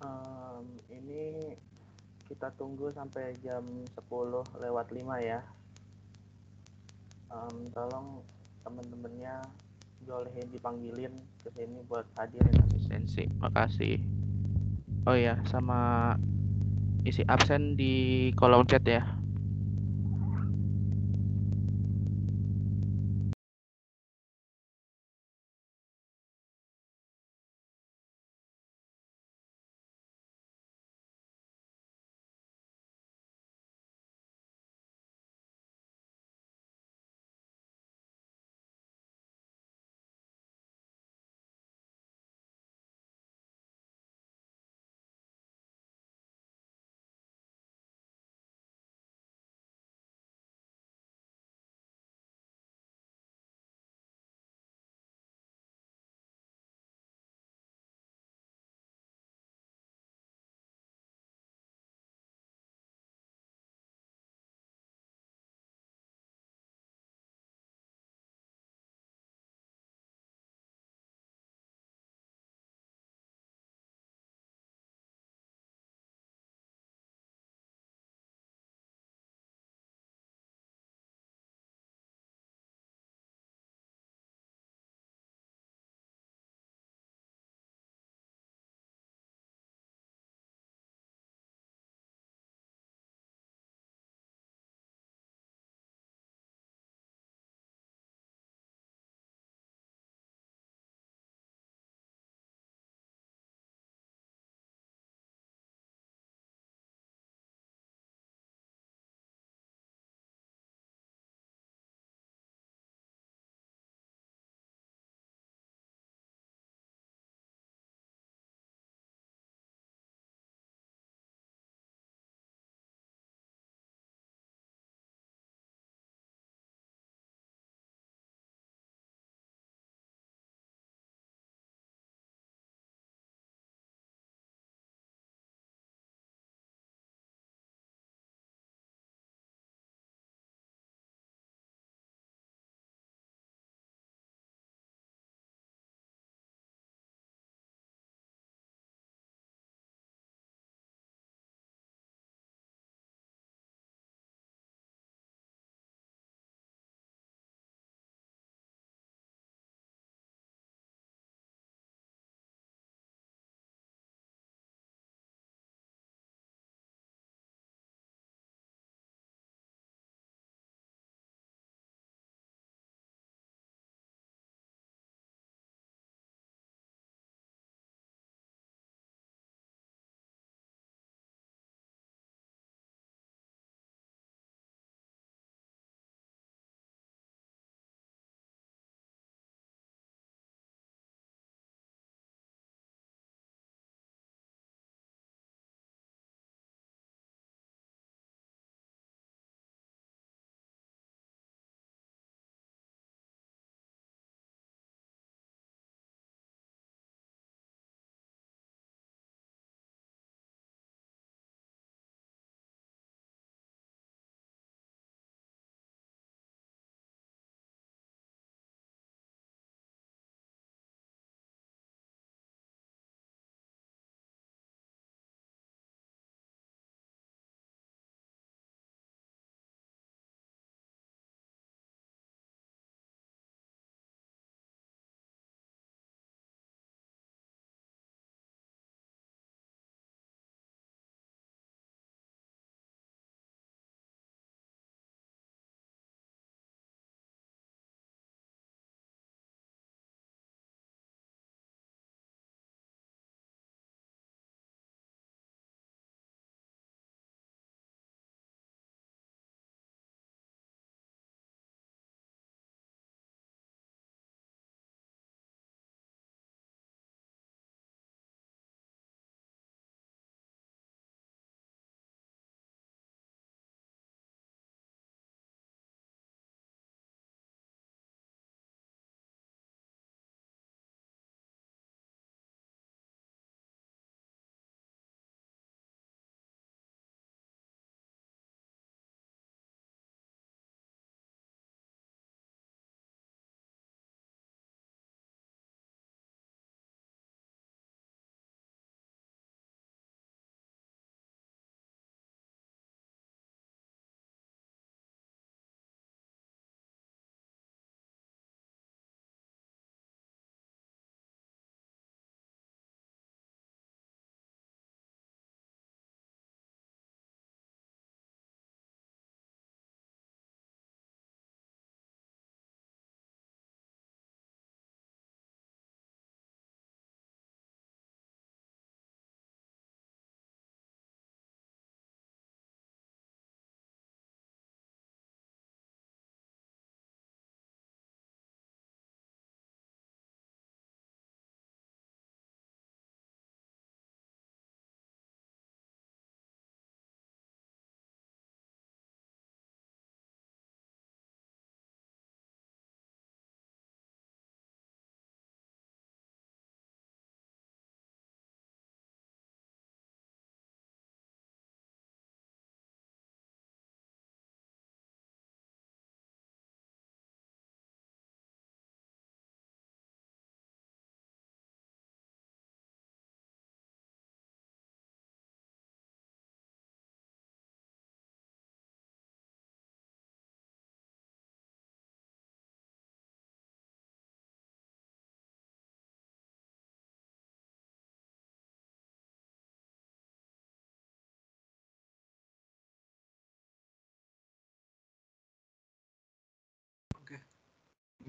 Mmm, ini kita tunggu sampai jam 10 lewat 5 ya. Mmm, tolong temen-temennya dibolehin dipanggilin ke sini buat hadirin asistensi. Makasih. Oh iya, sama isi absen di kolom chat ya.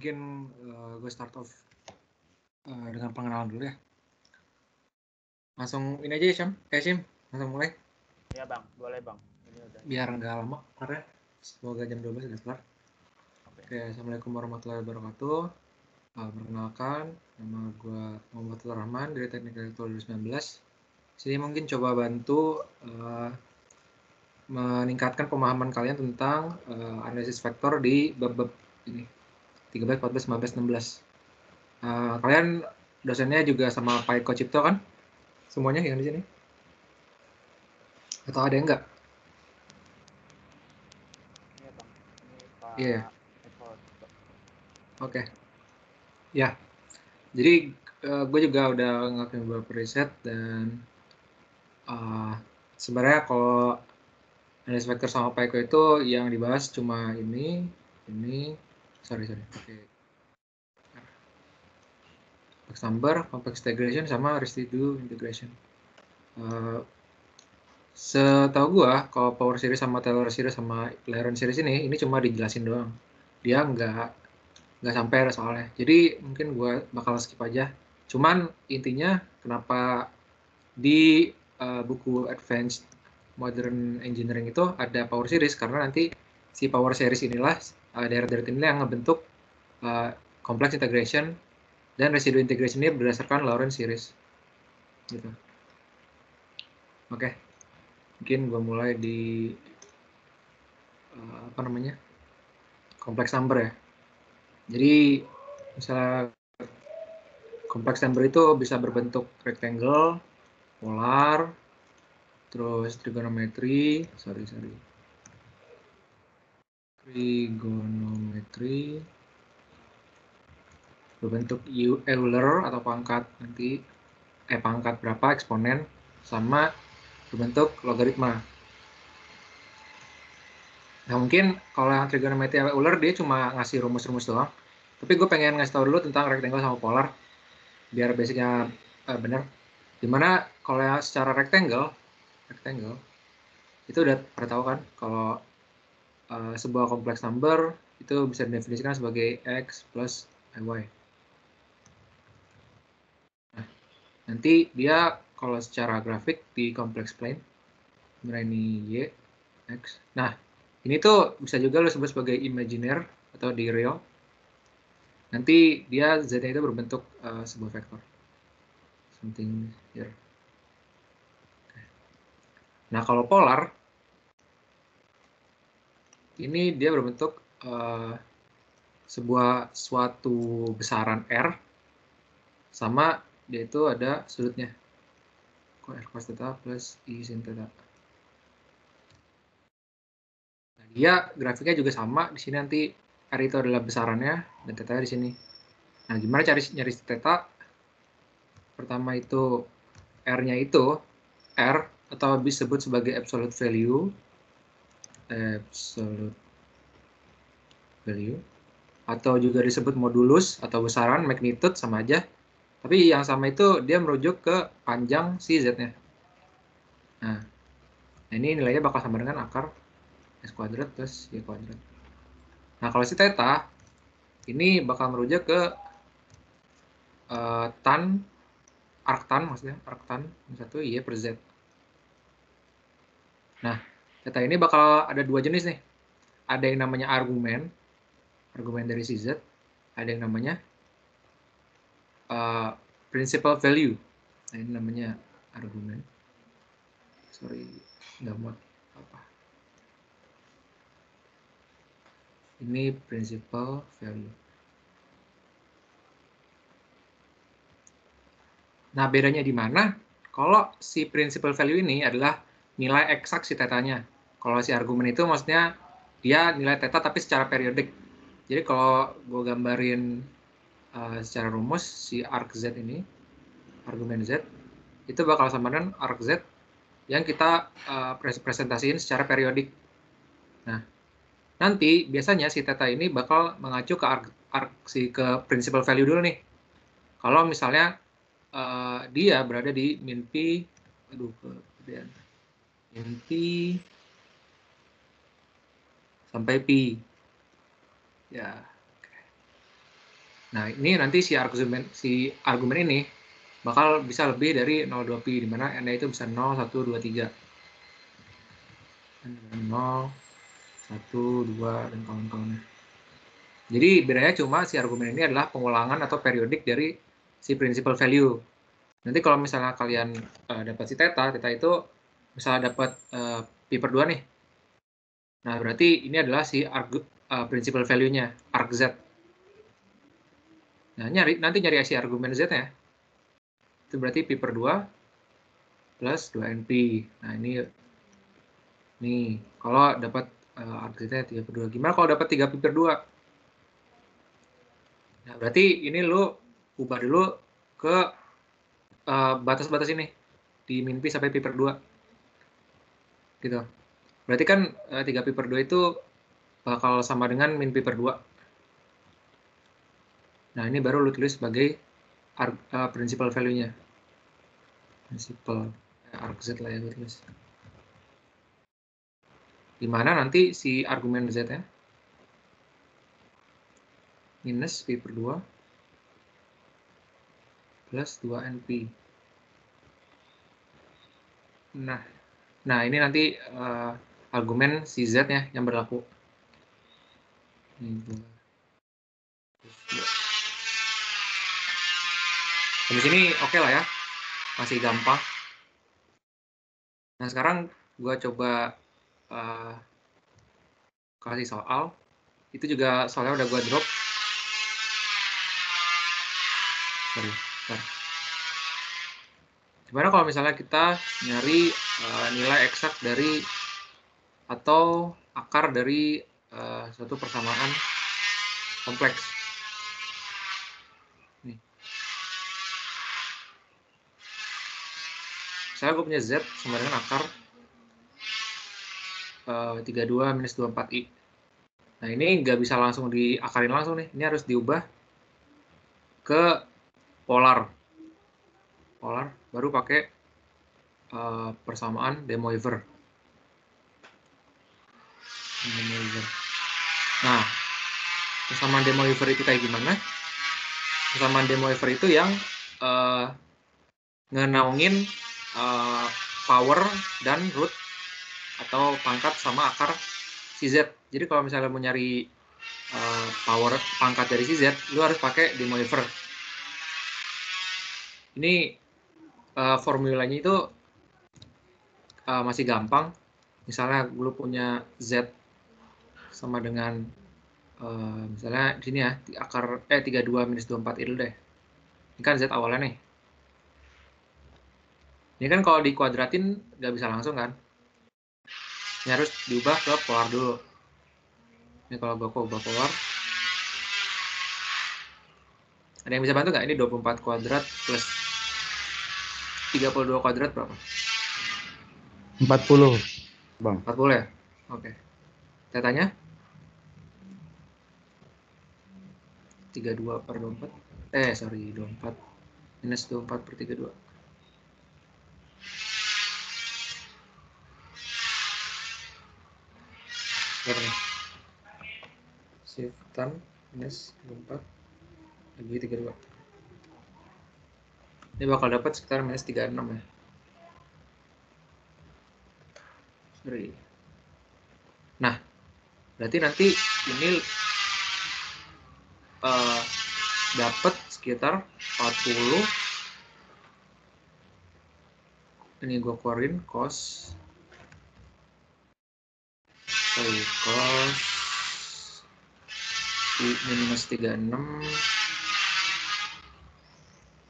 Mungkin uh, gue start off uh, dengan pengenalan dulu ya. Langsung ini aja ya, Syam. Eh, Syam, langsung mulai. Ya, Bang. Boleh, Bang. Ini udah. Biar nggak lama, karena semoga jam 12 sudah kelar. Oke. Oke, Assalamualaikum warahmatullahi wabarakatuh. Uh, perkenalkan, nama gue Muhammad Rahman dari Teknik Elektro 2019. Sini mungkin coba bantu uh, meningkatkan pemahaman kalian tentang uh, analisis vektor di bab-bab ini 13, 14, 15, 16. Uh, kalian dosennya juga sama Pak Eko Cipto kan? Semuanya yang di sini? Atau ada yang enggak? Iya. Yeah. Oke. Okay. Ya. Jadi uh, gue juga udah ngelakuin beberapa riset dan uh, sebenarnya kalau analisis vektor sama Pyco itu yang dibahas cuma ini, ini, sorry sorry. Okay. Complex number, complex integration, sama residue integration. Uh, setahu gua kalau power series sama Taylor series sama Laron series ini ini cuma dijelasin doang dia nggak nggak sampai soalnya jadi mungkin gua bakal skip aja cuman intinya kenapa di uh, buku Advanced Modern Engineering itu ada Power Series karena nanti si Power Series inilah uh, daerah-daerah ini yang ngebentuk uh, complex integration dan residue integration ini berdasarkan Lorentz series. Gitu. Oke. Okay. Mungkin gue mulai di uh, apa namanya? Complex number ya. Jadi misalnya complex number itu bisa berbentuk rectangle, polar, terus trigonometri, sorry sorry, trigonometri berbentuk Euler atau pangkat nanti eh pangkat berapa eksponen sama berbentuk logaritma. Nah mungkin kalau yang trigonometri Euler dia cuma ngasih rumus-rumus doang. Tapi gue pengen ngasih tau dulu tentang rectangle sama polar biar basicnya uh, benar. Di mana kalau yang secara rectangle, rectangle itu udah pada tahu kan kalau uh, sebuah kompleks number itu bisa didefinisikan sebagai x plus y. Nah, nanti dia kalau secara grafik di complex plane, ini y, x. Nah, ini tuh bisa juga lo sebut sebagai imaginer atau di real. Nanti dia z-nya itu berbentuk uh, sebuah vektor something here. Nah, kalau polar, ini dia berbentuk uh, sebuah suatu besaran R, sama dia itu ada sudutnya. R cos theta plus I sin theta. Nah, dia grafiknya juga sama. Di sini nanti R itu adalah besarannya dan theta di sini. Nah, gimana cari nyari theta? Pertama itu R-nya itu R atau disebut sebagai absolute value absolute value. Atau juga disebut modulus atau besaran magnitude sama aja. Tapi yang sama itu dia merujuk ke panjang si z-nya nah ini nilainya bakal sama dengan akar s kuadrat plus y kuadrat. Nah kalau si theta ini bakal merujuk ke uh, tan arctan maksudnya arctan satu y per z. Nah, data ini bakal ada dua jenis nih. Ada yang namanya argumen, argumen dari si z. Ada yang namanya uh, principal value. Nah, ini namanya argumen. Sorry, nggak mau apa. Ini principal value. Nah, bedanya di mana? Kalau si principal value ini adalah nilai eksak si tetanya. Kalau si argumen itu maksudnya dia nilai teta tapi secara periodik. Jadi kalau gue gambarin uh, secara rumus si arc z ini, argumen z, itu bakal sama dengan arc z yang kita uh, presentasiin secara periodik. Nah, nanti biasanya si teta ini bakal mengacu ke arc, arc si ke principal value dulu nih. Kalau misalnya uh, dia berada di min P, aduh kemudian P sampai P. Ya. Nah, ini nanti si argumen si argumen ini bakal bisa lebih dari 0,2pi, di mana n itu bisa 0, 1, 2, 3. 0, 1, 2, dan kawan-kawannya. Jadi bedanya cuma si argumen ini adalah pengulangan atau periodik dari si principal value. Nanti kalau misalnya kalian uh, dapat si theta, theta itu misalnya dapat uh, pi per 2 nih. Nah, berarti ini adalah si arg uh, principal value-nya, arg z. Nah, nyari, nanti nyari si argumen z-nya. Itu berarti pi per 2 plus 2np. Nah, ini nih, kalau dapat uh, arg z-nya 3 per 2. Gimana kalau dapat 3 pi per 2? Nah, berarti ini lu ubah dulu ke eh, batas-batas uh, ini di min pi sampai pi per 2. Gitu. Berarti kan uh, 3 pi per 2 itu bakal sama dengan min pi per 2. Nah, ini baru lu tulis sebagai uh, principal value-nya. Principal eh, arg z lah ya gue tulis. Di mana nanti si argumen z-nya minus P per 2 plus 2NP. Nah, nah ini nanti uh, argumen si Z ya yang berlaku. Ini Habis ini oke okay lah ya, masih gampang. Nah sekarang gue coba uh, kasih soal. Itu juga soalnya udah gue drop sorry, Gimana kalau misalnya kita nyari uh, nilai eksak dari atau akar dari uh, suatu persamaan kompleks? Nih. Misalnya gue punya Z sama dengan akar uh, 32 minus 24i. Nah ini nggak bisa langsung diakarin langsung nih, ini harus diubah ke polar polar baru pakai uh, persamaan Demoivre Demoivre nah persamaan Demoivre itu kayak gimana? Persamaan Demoivre itu yang uh, ngenaungin uh, power dan root atau pangkat sama akar si Z. Jadi kalau misalnya mau nyari uh, power pangkat dari si Z, lu harus pakai Demoivre ini uh, formulanya itu uh, masih gampang. Misalnya lu punya Z sama dengan uh, misalnya di sini ya, akar eh 32 minus 24 itu deh. Ini kan Z awalnya nih. Ini kan kalau dikuadratin nggak bisa langsung kan. Ini harus diubah ke polar dulu. Ini kalau gue ubah polar, ada yang bisa bantu nggak? Ini 24 kuadrat plus 32 kuadrat berapa? 40, Bang. 40 ya? Oke. Saya tanya. 32 per 24. Eh, sorry, 24. Minus 24 per 32. Berapa nih? Shiftan minus 24 bagi 32 ini bakal dapat sekitar minus 36 ya. Sorry. Nah berarti nanti ini uh, dapat sekitar 40 ini gue keluarin cos sorry cos minus 36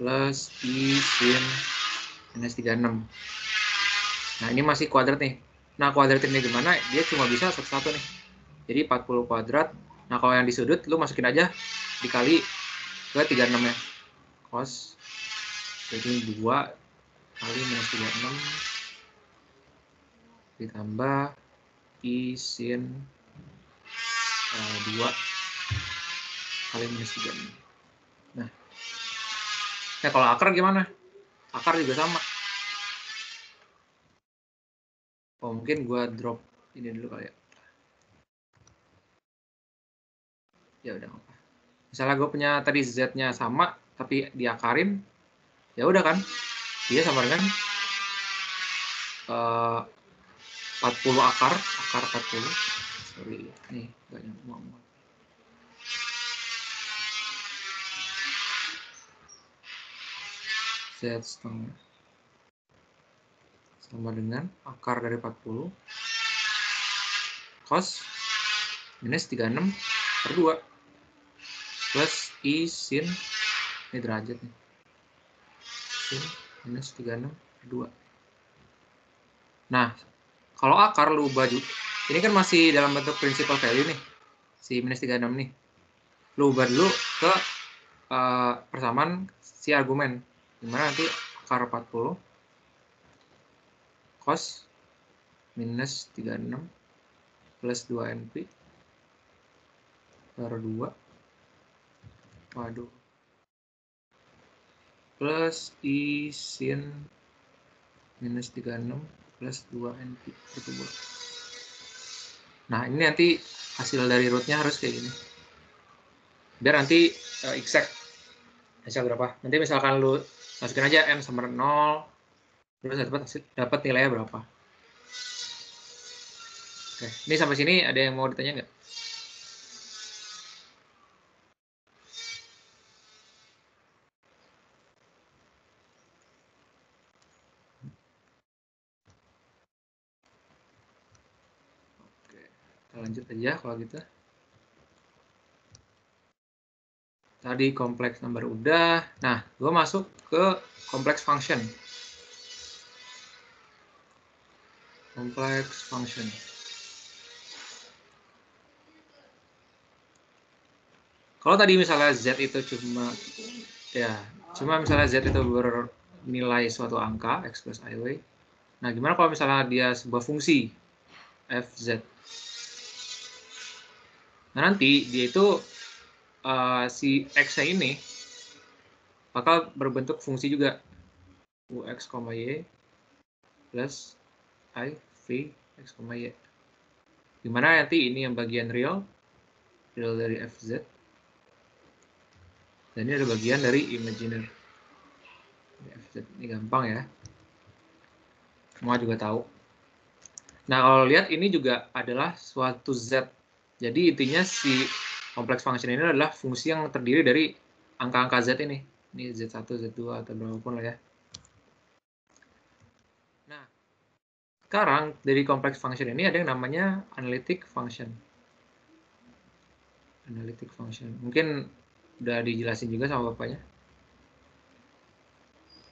plus I sin minus 36. Nah, ini masih kuadrat nih. Nah, kuadrat ini gimana? Dia cuma bisa satu-satu nih. Jadi 40 kuadrat. Nah, kalau yang di sudut, lu masukin aja dikali ke 36 ya. Cos. Jadi 2 kali minus 36 ditambah I sin uh, 2 kali minus 36. Nah, kalau akar gimana? Akar juga sama. Oh, mungkin gua drop ini dulu kali ya. Ya udah apa. misalnya gue punya tadi z-nya sama tapi diakarin ya udah kan dia sama dengan uh, 40 akar akar 40 sorry nih gak nyambung z setengah. Sama dengan akar dari 40 cos minus 36 per 2 plus i sin ini derajat nih. Sin minus 36 per 2 nah kalau akar lu ubah ini kan masih dalam bentuk principal value nih si minus 36 nih. Lu ubah dulu ke uh, persamaan si argumen di mana nanti? Akar 40 cos minus 36 plus 2 NP per 2 waduh. Plus I sin minus 36 plus 2 NP per 2 nah ini nanti hasil dari rootnya harus kayak gini. Biar nanti uh, exact hasil berapa. Nanti misalkan lu masukin aja n sama 0 terus dapat dapat nilainya berapa? Oke ini sampai sini ada yang mau ditanya nggak? Oke kita lanjut aja kalau gitu tadi kompleks number udah nah gue masuk ke kompleks function complex function. Kalau tadi misalnya z itu cuma ya cuma misalnya z itu bernilai suatu angka x plus iw. Nah gimana kalau misalnya dia sebuah fungsi fz? Nah nanti dia itu uh, si x ini bakal berbentuk fungsi juga ux, y plus i v x, y. Di mana nanti ini yang bagian real, real dari fz. Dan ini ada bagian dari imaginer. fz ini gampang ya. Semua juga tahu. Nah, kalau lihat ini juga adalah suatu z. Jadi intinya si kompleks function ini adalah fungsi yang terdiri dari angka-angka z ini. Ini z1, z2 atau berapapun lah ya. Sekarang dari kompleks function ini ada yang namanya analytic function. Analytic function. Mungkin udah dijelasin juga sama bapaknya.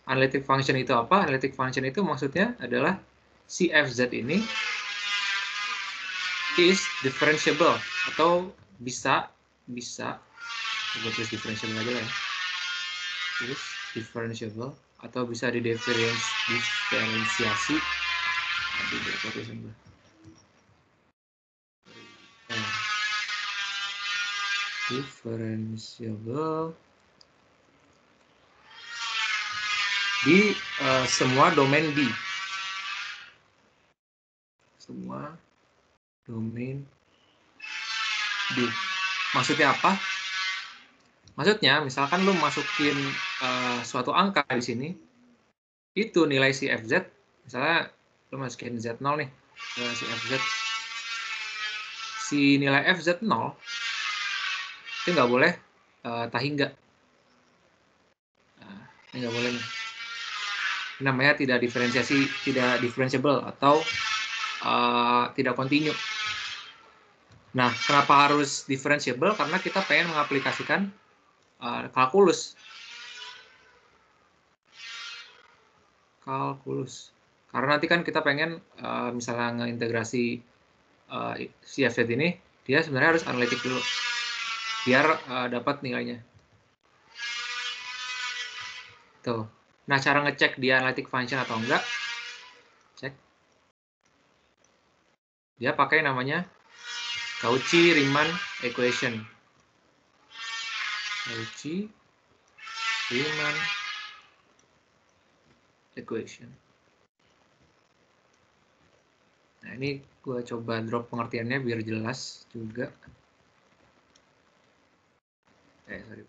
Analytic function itu apa? Analytic function itu maksudnya adalah si ini is differentiable atau bisa bisa. Gue tulis differentiable aja lah ya. Is differentiable. Atau bisa didiferensiasi differentiable. Di uh, semua domain D. Semua domain D. Maksudnya apa? Maksudnya, misalkan lu masukin uh, suatu angka di sini, itu nilai si fz, misalnya lo masukin Z0 nih ke si FZ si nilai FZ0 itu nggak boleh uh, tahingga nah, ini nggak boleh nih namanya tidak diferensiasi tidak differentiable atau uh, tidak kontinu nah kenapa harus differentiable karena kita pengen mengaplikasikan uh, kalkulus kalkulus karena nanti kan kita pengen uh, misalnya ngeintegrasi uh, si FZ ini, dia sebenarnya harus analitik dulu biar uh, dapat nilainya. Tuh. Nah, cara ngecek dia analytic function atau enggak, cek. Dia pakai namanya Cauchy-Riemann equation. Cauchy-Riemann equation. Nah, ini gue coba drop pengertiannya biar jelas juga. Eh, sorry,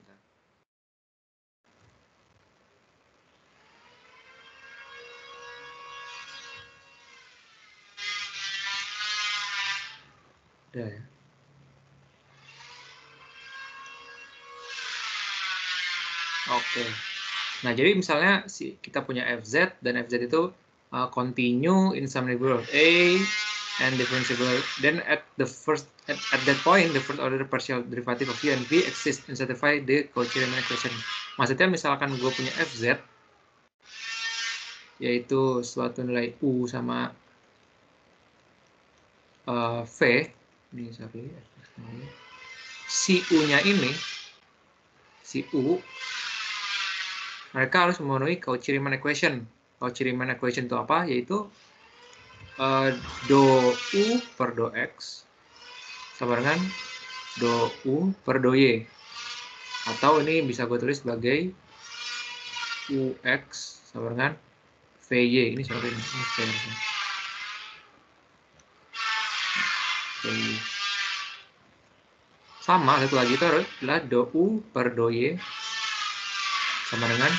Udah ya. Oke. Nah, jadi misalnya si kita punya fz dan fz itu uh, continue in some neighborhood a and differentiable. Then at the first at, at that point the first order partial derivative of u and v exist and satisfy the Cauchy-Riemann equation. Maksudnya misalkan gue punya fz yaitu suatu nilai u sama uh, v ini sorry si u-nya ini si u mereka harus memenuhi Cauchy-Riemann equation. Cauchy-Riemann equation itu apa? Yaitu uh, do u per do x sama dengan do u per do y. Atau ini bisa gue tulis sebagai ux sama dengan vy. Ini sorry ini, ini vy. Sama satu lagi itu adalah do u per do y sama dengan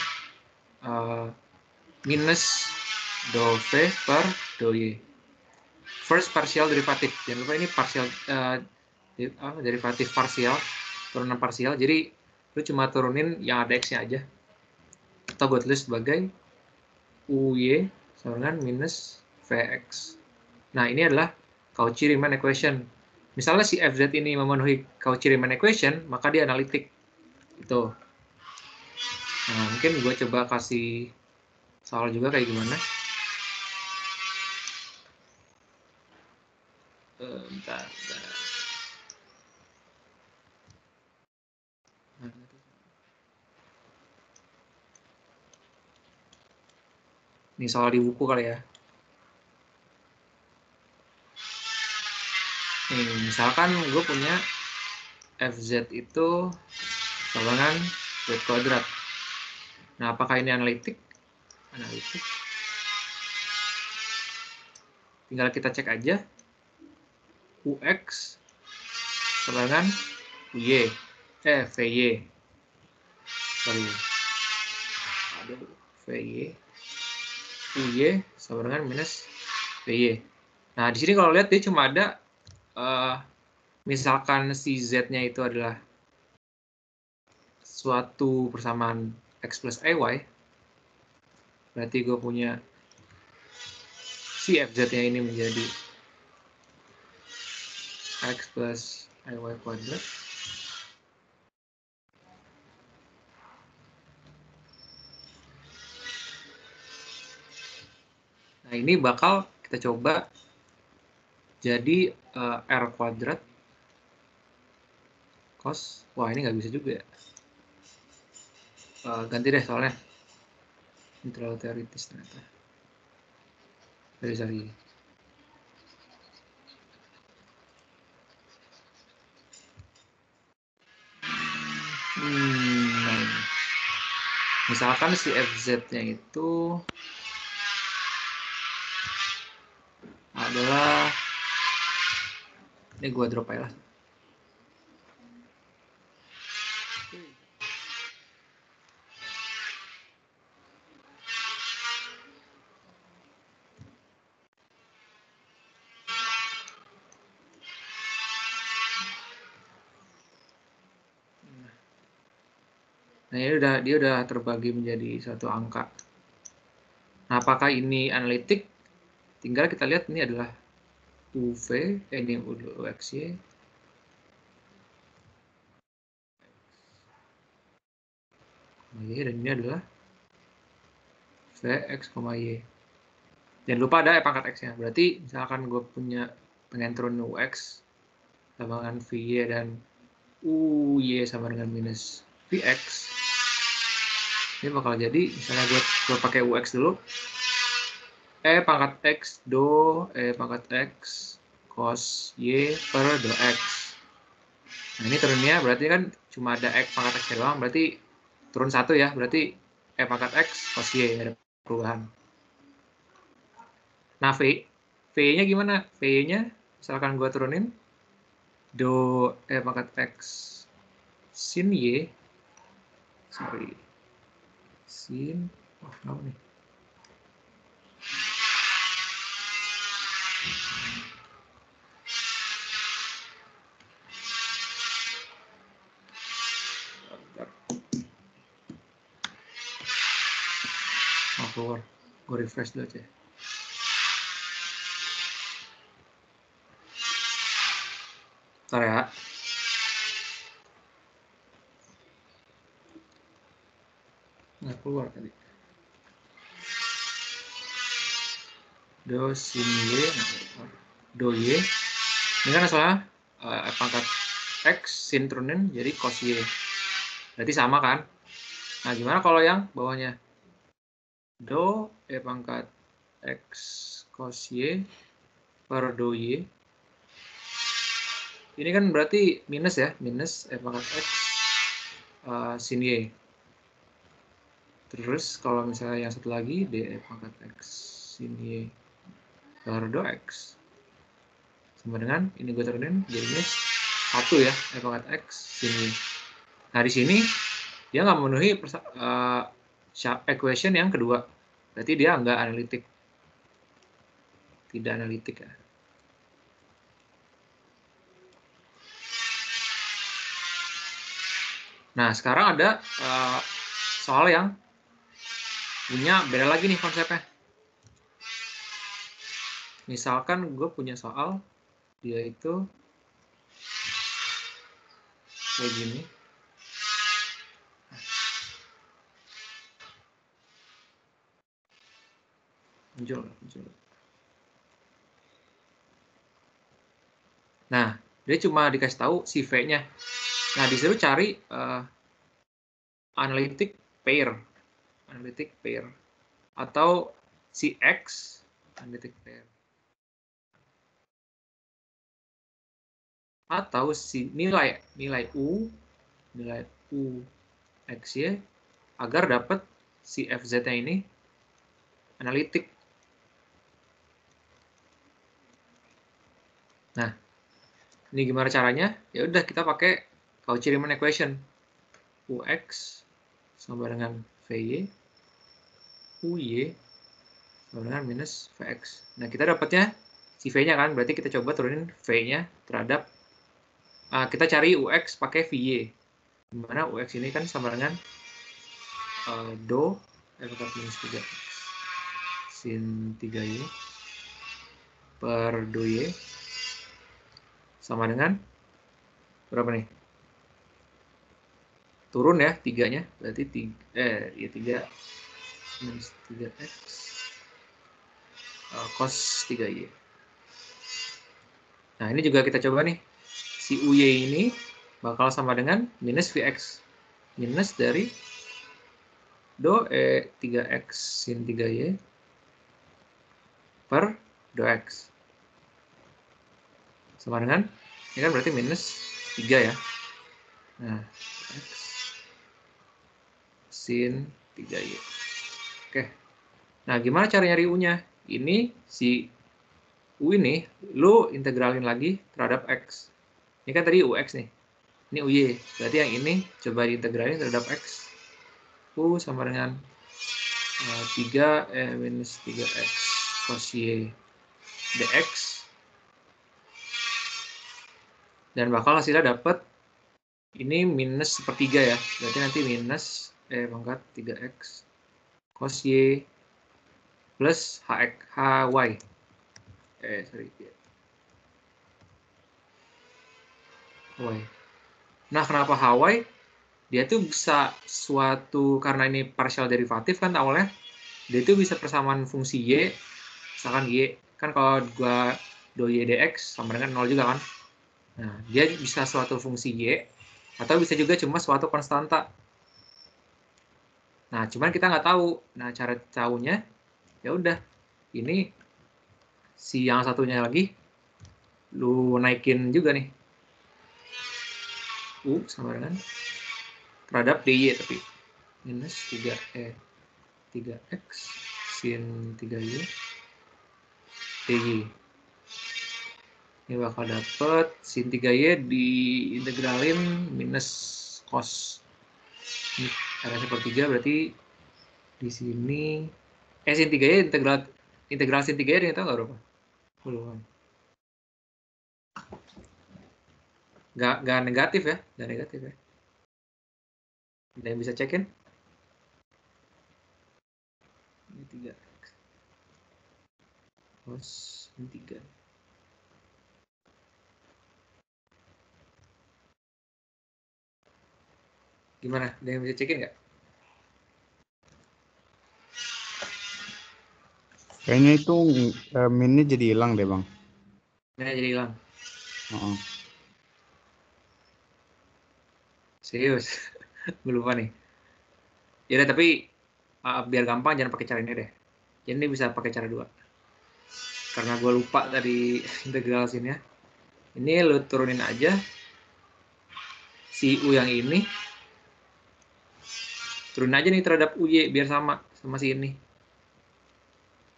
uh, minus do V per do Y. First partial derivatif. Jangan lupa ini partial uh, derivatif parsial, turunan parsial. Jadi lu cuma turunin yang ada x-nya aja. Atau gue tulis sebagai UY sama dengan minus VX. Nah, ini adalah Cauchy-Riemann equation. Misalnya si FZ ini memenuhi Cauchy-Riemann equation, maka dia analitik. Itu. Nah, mungkin gue coba kasih soal juga kayak gimana. Uh, bentar, bentar. Ini soal di buku kali ya. Nih, misalkan gue punya FZ itu dengan Z kuadrat. Nah, apakah ini analitik? Analitik. Tinggal kita cek aja. UX dengan Y. Eh, VY. Sorry. Ada VY. UY sama dengan minus VY. Nah, di sini kalau lihat dia cuma ada uh, misalkan si Z-nya itu adalah suatu persamaan x plus ay, berarti gue punya si fz-nya ini menjadi x plus ay kuadrat. Nah, ini bakal kita coba jadi uh, r kuadrat cos. Wah, ini nggak bisa juga ya. Uh, ganti deh soalnya. Ini terlalu teoritis ternyata. Sorry, sorry. Hmm, Misalkan si FZ-nya itu adalah ini gua drop aja lah. Nah, ini udah dia udah terbagi menjadi satu angka. Nah, apakah ini analitik? Tinggal kita lihat ini adalah UV, eh, ini UXY. Y dan ini adalah Vx, Y. Jangan lupa ada e pangkat X-nya. Berarti misalkan gue punya pengen turun UX sama dengan VY dan UY sama dengan minus VX ini bakal jadi misalnya gue gue pakai UX dulu E pangkat X do E pangkat X cos Y per do X. Nah ini turunnya berarti kan cuma ada X pangkat X doang berarti turun satu ya berarti E pangkat X cos Y ada perubahan. Nah V V nya gimana? V nya misalkan gue turunin do E pangkat X sin y. Sorry. Sin wah kenapa nih Gue refresh dulu aja. Bentar ya. Nggak keluar tadi. Do sin y, do y. Ini kan asalnya uh, pangkat x sin turunin jadi cos y. Berarti sama kan? Nah, gimana kalau yang bawahnya? Do E pangkat X cos Y per do Y. Ini kan berarti minus ya, minus E pangkat X uh, sin Y. Terus kalau misalnya yang satu lagi, D E pangkat X sin Y per do X. Sama dengan, ini gue turunin, jadi minus 1 ya, E pangkat X sin Y. Nah, di sini dia nggak memenuhi uh, equation yang kedua. Berarti dia nggak analitik. Tidak analitik ya. Nah, sekarang ada uh, soal yang punya beda lagi nih konsepnya. Misalkan gue punya soal, dia itu kayak gini. Muncul, muncul. Nah, dia cuma dikasih tahu si V-nya. Nah, disuruh cari uh, analytic pair. Analytic pair. Atau si X analytic pair. Atau si nilai nilai U, nilai U X Y agar dapat si FZ-nya ini analitik Nah, ini gimana caranya? Ya udah kita pakai Cauchy-Riemann equation. Ux sama dengan Vy, Uy sama dengan minus Vx. Nah, kita dapatnya si V-nya kan, berarti kita coba turunin V-nya terhadap uh, kita cari Ux pakai Vy. Di mana Ux ini kan sama dengan uh, do F minus 3 sin 3y per 2y sama dengan berapa nih? Turun ya tiganya, berarti tiga, eh ya tiga minus tiga x uh, cos tiga y. Nah ini juga kita coba nih si uy ini bakal sama dengan minus vx minus dari do e 3x sin 3y per do x sama dengan ini kan berarti minus 3 ya. Nah, X sin 3Y. Oke. Nah, gimana cara nyari U-nya? Ini si U ini lu integralin lagi terhadap X. Ini kan tadi UX nih. Ini UY. Berarti yang ini coba diintegralin terhadap X. U sama dengan uh, 3 eh, minus 3X cos Y dx dan bakal hasilnya dapat ini minus sepertiga ya. Berarti nanti minus eh pangkat 3x cos y plus hx hy eh sorry y. Nah kenapa hy dia tuh bisa suatu karena ini partial derivatif kan awalnya dia tuh bisa persamaan fungsi y misalkan y. Kan kalau gua do y dx sama dengan 0 juga kan Nah, dia bisa suatu fungsi Y, atau bisa juga cuma suatu konstanta. Nah, cuman kita nggak tahu. Nah, cara tahunya, ya udah, ini si yang satunya lagi, lu naikin juga nih. U sama dengan terhadap DY tapi minus 3 E 3X sin 3Y DY ini bakal dapet sin 3y di integralin minus cos. Ini RS per 3 berarti di sini. Eh, sin 3y integral, integral sin 3y ternyata nggak berapa? Puluhan. Gak, gak negatif ya? gak negatif ya? Ada yang bisa cekin? Ini tiga. Cos 3. Gimana ada yang bisa cekin nggak Kayaknya itu uh, minnya jadi hilang deh bang. Minnya jadi hilang. Uh -uh. Serius, gue lupa nih. Ya tapi uh, biar gampang jangan pakai cara ini deh. Jadi ini bisa pakai cara dua. Karena gue lupa tadi integral sini ya. Ini lo turunin aja si U yang ini. Turunin aja nih terhadap UY biar sama sama si ini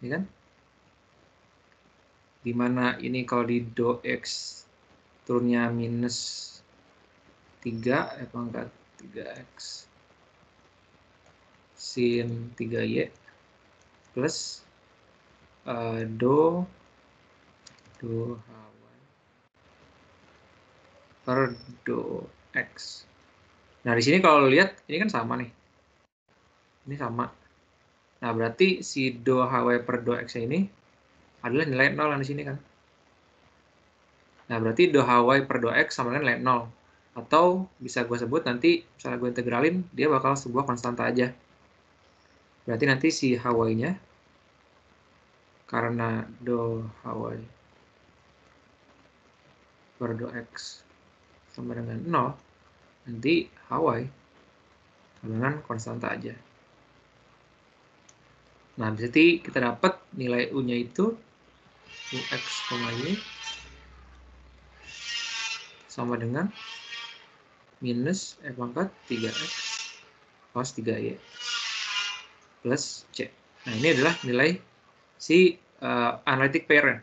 ya kan? Di mana ini kalau di do x turunnya minus 3, eh pangkat 3x sin 3y plus uh, do do h1 per do x. Nah, di sini kalau lihat ini kan sama nih. Ini sama. Nah, berarti si do HW per do X ini adalah nilai 0 di sini kan. Nah, berarti do HY per do X sama dengan nilai 0. Atau bisa gue sebut nanti, misalnya gue integralin, dia bakal sebuah konstanta aja. Berarti nanti si HY-nya, karena do HY per do X sama dengan 0, nanti HY sama dengan konstanta aja. Nah, berarti kita dapat nilai U-nya itu UX, Y sama dengan minus E pangkat 3X cos 3Y plus C. Nah, ini adalah nilai si uh, analytic parent.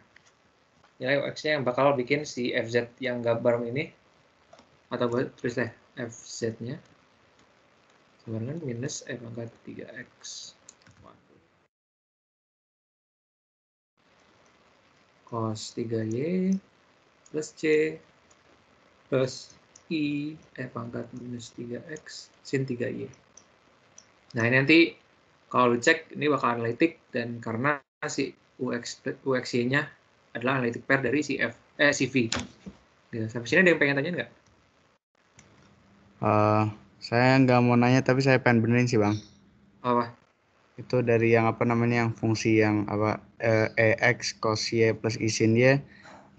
Nilai UX-nya yang bakal bikin si FZ yang gambar ini atau buat tulis deh FZ-nya sama dengan minus E pangkat 3X cos 3y plus c plus i e pangkat minus 3x sin 3y. Nah ini nanti kalau dicek ini bakal analitik dan karena si ux uxy-nya adalah analitik pair dari si f eh si v. Ya, sampai sini ada yang pengen tanya nggak? Uh, saya nggak mau nanya tapi saya pengen benerin sih bang. Apa? Itu dari yang apa namanya yang fungsi yang apa eh, ex cos y plus i sin y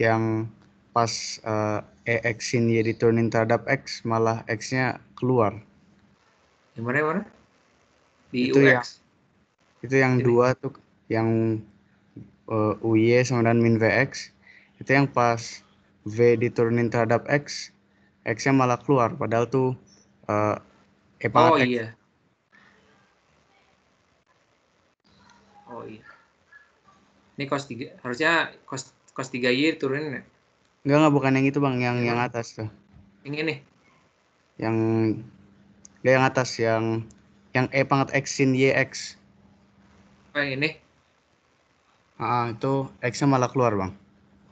yang pas eh, ex sin y diturunin terhadap x malah x-nya keluar. Yang mana yang mana? Di itu UX. Yang, itu yang Ini. dua tuh yang uh, uy sama dengan min vx itu yang pas v diturunin terhadap x x-nya malah keluar padahal tuh uh, e oh x. iya Oh iya. Ini kos tiga harusnya kos kos tiga y turunin ya? Enggak enggak bukan yang itu bang, yang ya. yang atas tuh. Yang ini? Yang enggak yang atas, yang yang e pangkat x sin y x. Oh yang ini? Ah itu x-nya malah keluar bang.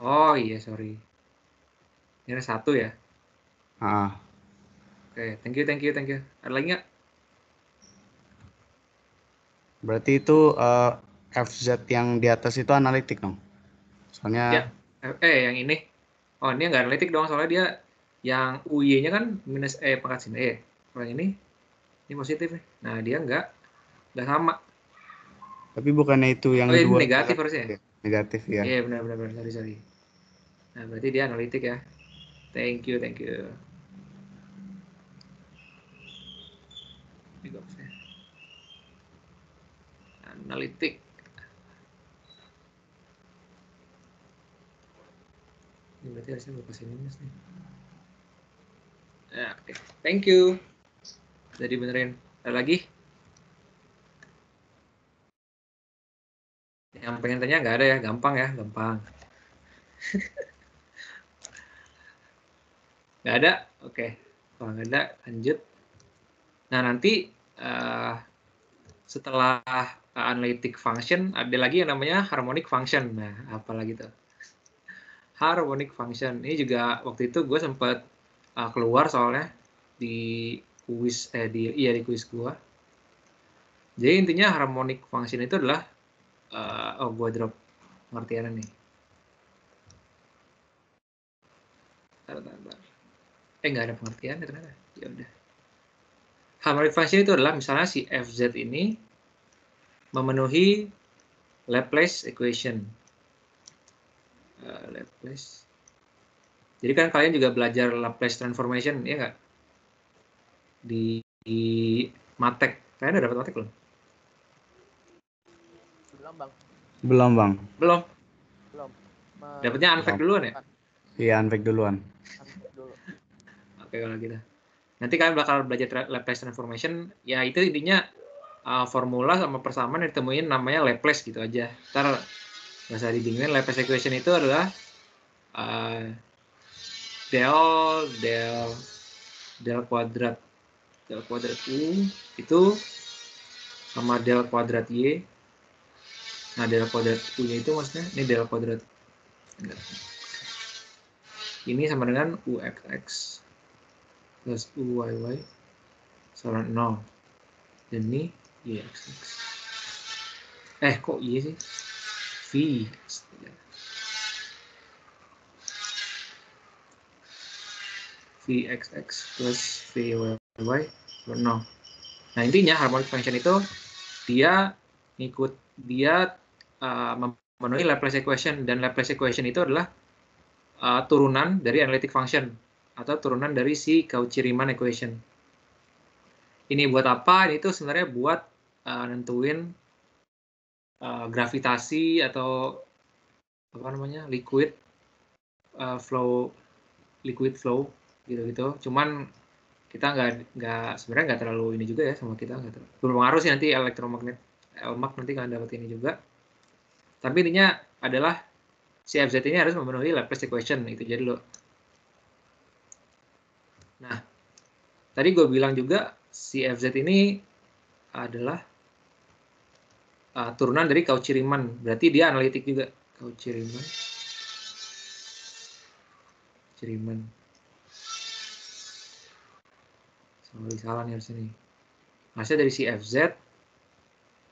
Oh iya sorry. Ini ada satu ya? Ah. Oke, okay, thank you, thank you, thank you. Ada lagi nggak? Berarti itu uh, FZ yang di atas itu analitik dong. Soalnya ya. eh yang ini. Oh, ini nggak analitik dong soalnya dia yang UY-nya kan minus E pangkat sin E. Kalau ini ini positif nih. Nah, dia nggak nggak sama. Tapi bukannya itu yang oh, dua negatif harusnya. Ya? Negatif ya. Iya, benar benar benar. Sorry, sorry. Nah, berarti dia analitik ya. Thank you, thank you. Ini Analitik. Ini berarti harusnya gue kasih minus nih. Nah, oke. Thank you. Jadi benerin. Ada lagi? Yang pengen tanya nggak ada ya? Gampang ya? Gampang. nggak ada? Oke. Okay. Kalau nggak ada, lanjut. Nah, nanti uh, setelah analytic function ada lagi yang namanya harmonic function. Nah, apalagi tuh? Harmonic function. Ini juga waktu itu gue sempat uh, keluar soalnya di kuis eh di iya di kuis gue. Jadi intinya harmonic function itu adalah uh, oh gue drop pengertiannya nih. Bentar, Eh nggak ada pengertian ternyata. Ya udah. Harmonic function itu adalah misalnya si fz ini memenuhi Laplace equation. Uh, Laplace. Jadi kan kalian juga belajar Laplace transformation, ya nggak? Di, di Matek. Kalian udah dapat Matek belum? Belum, Bang. Belum, Bang. Belum. Belum. Me- Dapatnya unfact duluan ya? Iya, unpack duluan. Unpack dulu. Oke kalau gitu. Nanti kalian bakal belajar tra- Laplace transformation. Ya itu intinya uh, formula sama persamaan yang ditemuin namanya Laplace gitu aja. Ntar usah dibingungin. Laplace equation itu adalah uh, del del del kuadrat del kuadrat u itu sama del kuadrat y. Nah del kuadrat u nya itu maksudnya ini del kuadrat. Ini sama dengan uxx plus uyy sama 0 dan ini yxx eh kok y sih v vxx plus vyy sama 0 nah intinya harmonic function itu dia ngikut dia uh, memenuhi Laplace equation dan Laplace equation itu adalah uh, turunan dari analytic function atau turunan dari si Cauchy-Riemann equation. Ini buat apa? Ini tuh sebenarnya buat uh, nentuin uh, gravitasi atau apa namanya liquid uh, flow liquid flow gitu-gitu. Cuman kita nggak nggak sebenarnya nggak terlalu ini juga ya sama kita nggak terlalu berpengaruh sih nanti elektromagnet LMAG nanti kalian dapat ini juga. Tapi intinya adalah si FZ ini harus memenuhi Laplace equation itu jadi lo Nah, tadi gue bilang juga si FZ ini adalah uh, turunan dari Cauchy-Riemann. Berarti dia analitik juga. Cauchy-Riemann. Cauchy-Riemann. Sorry, salah nih harusnya nih. Hasilnya dari si FZ,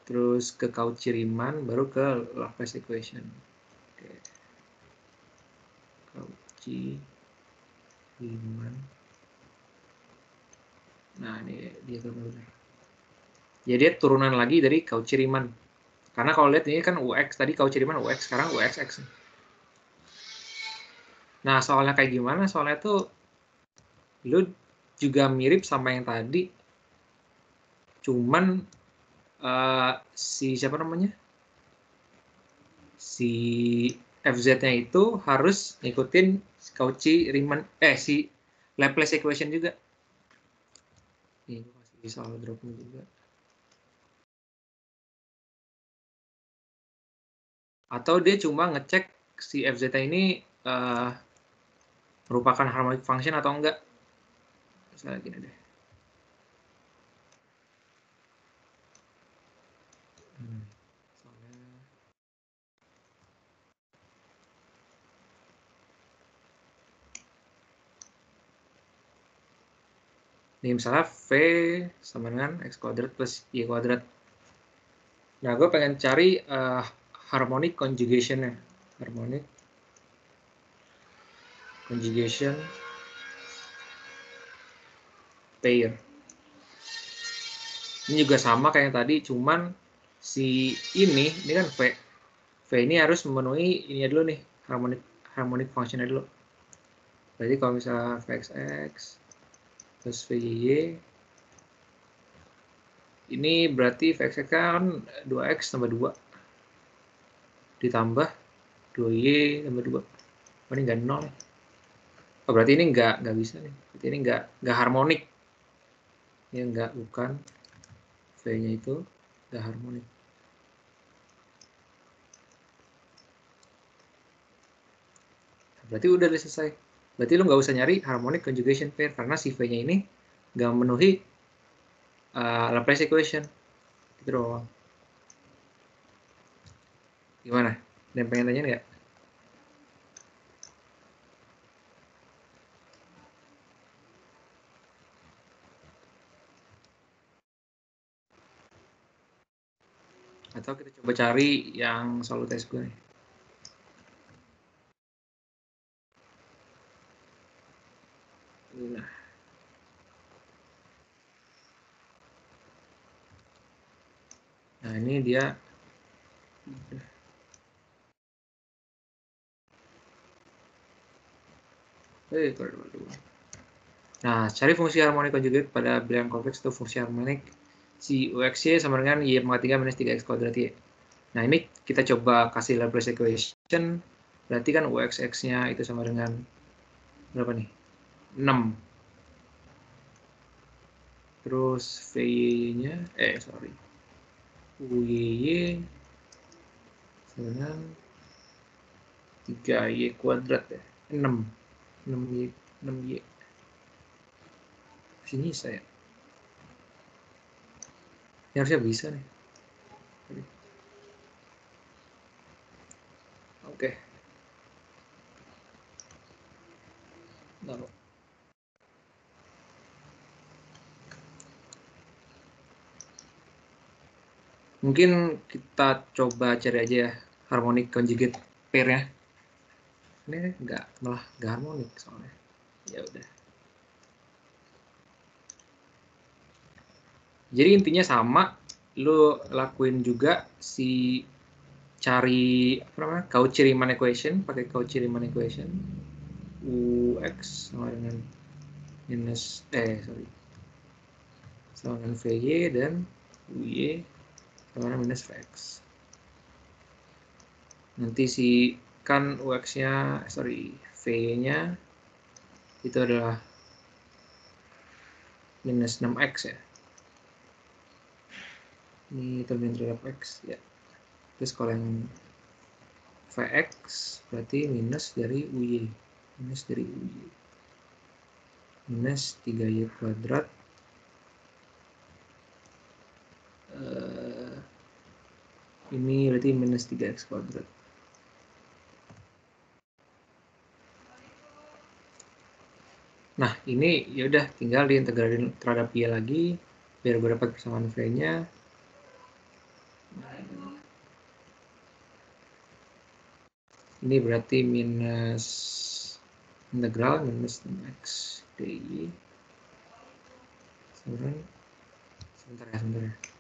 terus ke Cauchy-Riemann, baru ke Laplace equation. Oke. Cauchy-Riemann. Nah, ini dia gambarnya. Jadi turunan lagi dari Cauchy-Riemann. Karena kalau lihat ini kan UX, tadi Cauchy-Riemann UX, sekarang UXX. Nah, soalnya kayak gimana? Soalnya tuh lu juga mirip sama yang tadi. Cuman uh, si siapa namanya? Si FZ-nya itu harus ngikutin Cauchy-Riemann eh si Laplace equation juga. Gue kasih soal dropnya juga. Atau dia cuma ngecek si FZ ini uh, merupakan harmonic function atau enggak. Misalnya gini deh. Ini misalnya V sama dengan X kuadrat plus Y kuadrat. Nah, gue pengen cari uh, harmonic conjugation-nya. Harmonic conjugation pair. Ini juga sama kayak tadi, cuman si ini, ini kan V. V ini harus memenuhi ini dulu nih, harmonic harmonic function dulu. Berarti kalau misalnya Vxx plus VY ini berarti Vx kan 2x tambah 2 ditambah 2y tambah 2 oh, ini enggak 0 oh, berarti ini enggak enggak bisa nih. Berarti ini enggak enggak harmonik. Ini enggak bukan. V nya itu enggak harmonik. Berarti udah selesai. Berarti lu nggak usah nyari harmonic conjugation pair karena si V-nya ini nggak memenuhi uh, Laplace equation. Gitu doang. Gimana? Dan pengen tanya nggak? Atau kita coba cari yang selalu tes gue nih. Nah. Nah, ini dia Eh, Nah, cari fungsi harmonik konjugate pada bilangan kompleks itu fungsi harmonik si UXY sama dengan Y pangkat 3 minus 3X kuadrat Y. Nah, ini kita coba kasih Laplace equation. Berarti kan UXX-nya itu sama dengan berapa nih? 6. Terus VY-nya, eh sorry. UY sama dengan 3Y kuadrat ya. 6. 6Y. 6Y. Sini saya. Ini harusnya bisa nih. Oke. Lalu. Mungkin kita coba cari aja ya harmonik conjugate pair ya. Ini enggak malah enggak harmonik soalnya. Ya udah. Jadi intinya sama, lu lakuin juga si cari apa namanya Cauchy-Riemann equation pakai Cauchy-Riemann equation ux sama dengan minus eh sorry sama dengan vy dan uy sama dengan minus vx nanti si kan ux-nya sorry v-nya itu adalah minus 6x ya. Ini termin terhadap x ya. Terus kalau yang Vx berarti minus dari UY minus dari UY minus 3Y kuadrat. Uh, ini berarti minus 3X kuadrat Nah, ini ya udah tinggal diintegralin terhadap Y lagi biar gue dapat persamaan V-nya. Ini berarti minus integral minus x sebentar sebentar ya sebentar ya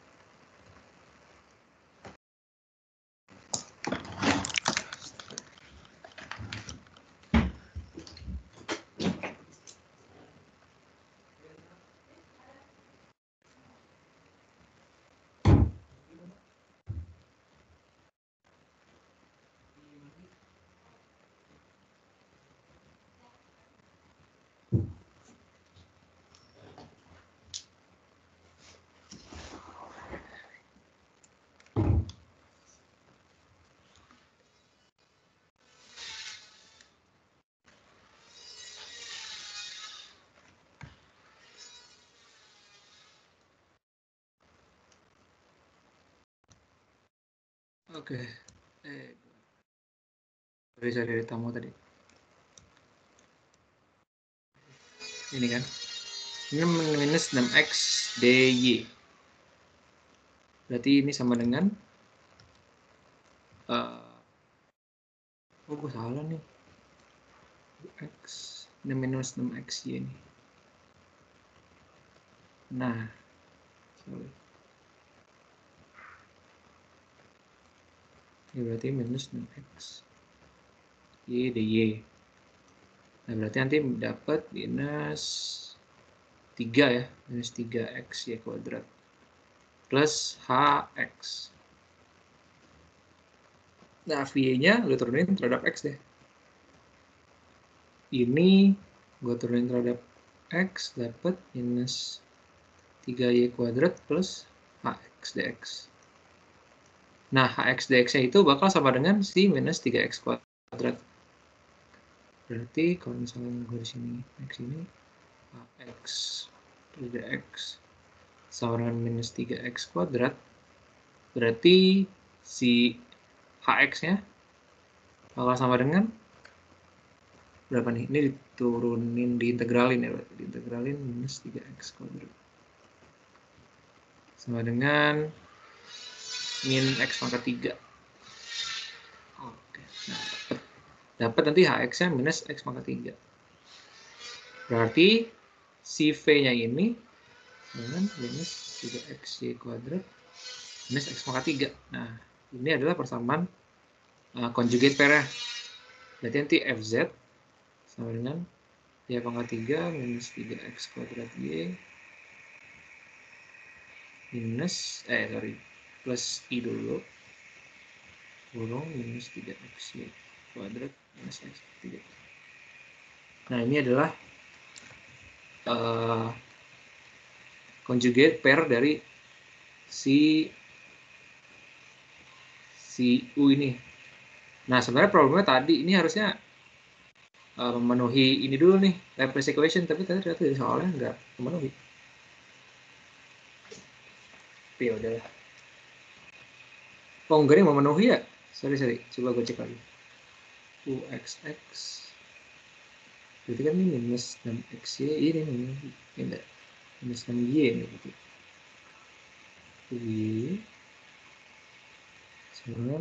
Oke. Eh, sorry, sorry, dari tamu tadi. Ini kan. Ini minus 6x dy. Berarti ini sama dengan uh, oh gue salah nih x ini minus 6x y ini nah sorry ya berarti minus 6x y dy nah berarti nanti dapat minus 3 ya minus 3x y kuadrat plus hx nah v-nya lu turunin terhadap x deh. Ini gue turunin terhadap x dapat minus 3y kuadrat plus hx dx Nah, hx dx-nya itu bakal sama dengan si minus 3x kuadrat. Berarti kalau misalnya gue di sini x ini hx dx sama dengan minus 3x kuadrat, berarti si hx-nya bakal sama dengan berapa nih? Ini diturunin, diintegralin ya, berarti diintegralin minus 3x kuadrat. Sama dengan min x pangkat 3. Oke, nah dapat. Nanti hx-nya minus x pangkat 3. Berarti si v-nya ini dengan minus 3xy kuadrat minus x pangkat 3. Nah, ini adalah persamaan uh, conjugate pair-nya. Berarti nanti fz sama dengan y pangkat 3 minus 3x kuadrat y minus, eh sorry, plus i dulu kurung minus 3x y kuadrat minus x 3. Nah, ini adalah uh, pair dari si si u ini. Nah, sebenarnya problemnya tadi ini harusnya uh, memenuhi ini dulu nih, Laplace equation, tapi tadi ternyata soalnya nggak memenuhi. Tapi ya udahlah. Oh, enggak nih memenuhi ya? Sorry, sorry. Coba gue cek lagi. UXX. Berarti kan ini minus 6XY. Ini memenuhi. Ini. Minus 6Y ini berarti. Y. Sama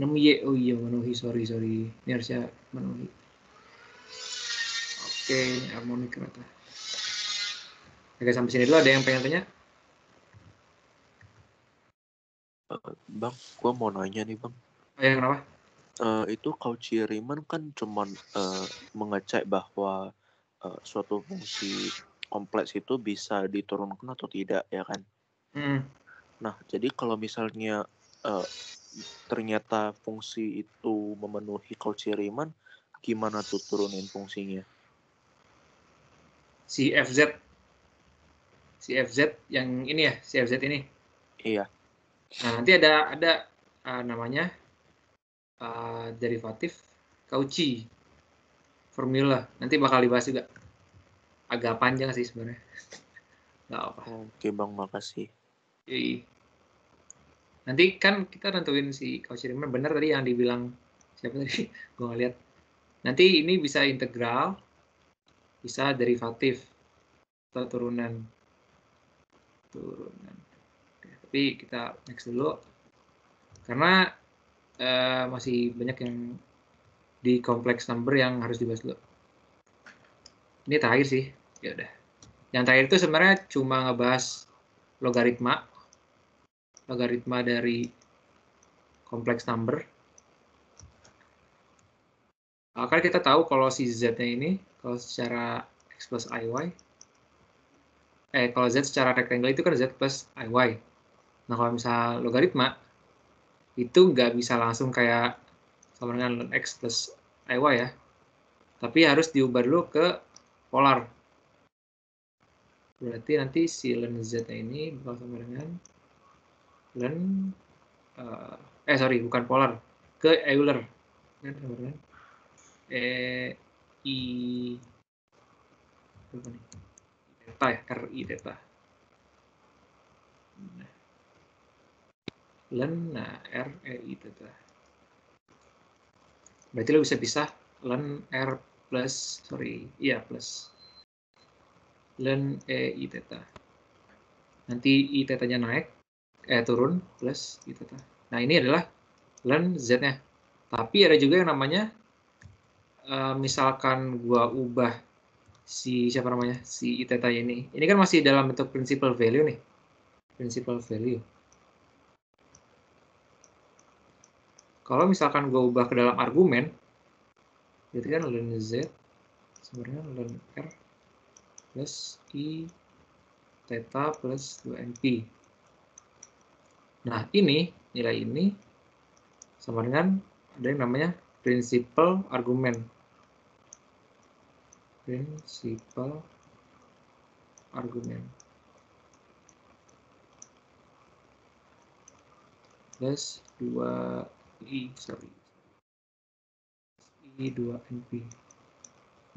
6Y. Oh iya, memenuhi. Sorry, sorry. Ini harusnya memenuhi. Oke, ini harmonik ternyata. Oke, sampai sini dulu ada yang pengen tanya? Eh, bang, gua mau nanya nih bang. Oh, ya, kenapa? Eh, itu Cauchy Riemann kan cuman eh, mengecek bahwa eh, suatu fungsi kompleks itu bisa diturunkan atau tidak, ya kan? Hmm. Nah, jadi kalau misalnya eh, ternyata fungsi itu memenuhi Cauchy Riemann, gimana tuh turunin fungsinya? Si FZ. Si FZ yang ini ya, si FZ ini. Iya. Nah, nanti ada ada uh, namanya uh, derivatif Cauchy formula. Nanti bakal dibahas juga. Agak panjang sih sebenarnya. Nggak apa. Oke bang, makasih. Nanti kan kita nentuin si Cauchy Riemann benar tadi yang dibilang siapa tadi? Gue ngeliat. Nanti ini bisa integral, bisa derivatif atau turunan. Turunan. Tapi kita next dulu. Karena eh, masih banyak yang di kompleks number yang harus dibahas dulu. Ini terakhir sih. Ya udah. Yang terakhir itu sebenarnya cuma ngebahas logaritma logaritma dari kompleks number. Nah, kan kita tahu kalau si z-nya ini kalau secara x plus iy eh kalau z secara rectangle itu kan z plus iy. Nah kalau misal logaritma itu nggak bisa langsung kayak sama dengan x plus iy ya, tapi harus diubah dulu ke polar. Berarti nanti si ln z-nya ini bakal sama dengan ln uh, eh sorry bukan polar ke Euler. Kan sama dengan e i apa nih? Theta ya r i theta nah, ln nah r e i theta berarti lo bisa pisah ln r plus sorry iya plus. Ln e i theta nanti i theta-nya naik eh turun plus i theta nah ini adalah ln z-nya. Tapi ada juga yang namanya uh, misalkan gua ubah si siapa namanya si i theta ini. Ini kan masih dalam bentuk principal value nih. Principal value kalau misalkan gua ubah ke dalam argumen berarti kan ln z dengan ln r plus i theta plus 2np nah ini nilai ini sama dengan ada yang namanya principal argumen. Principal argumen. Plus 2i sorry i 2np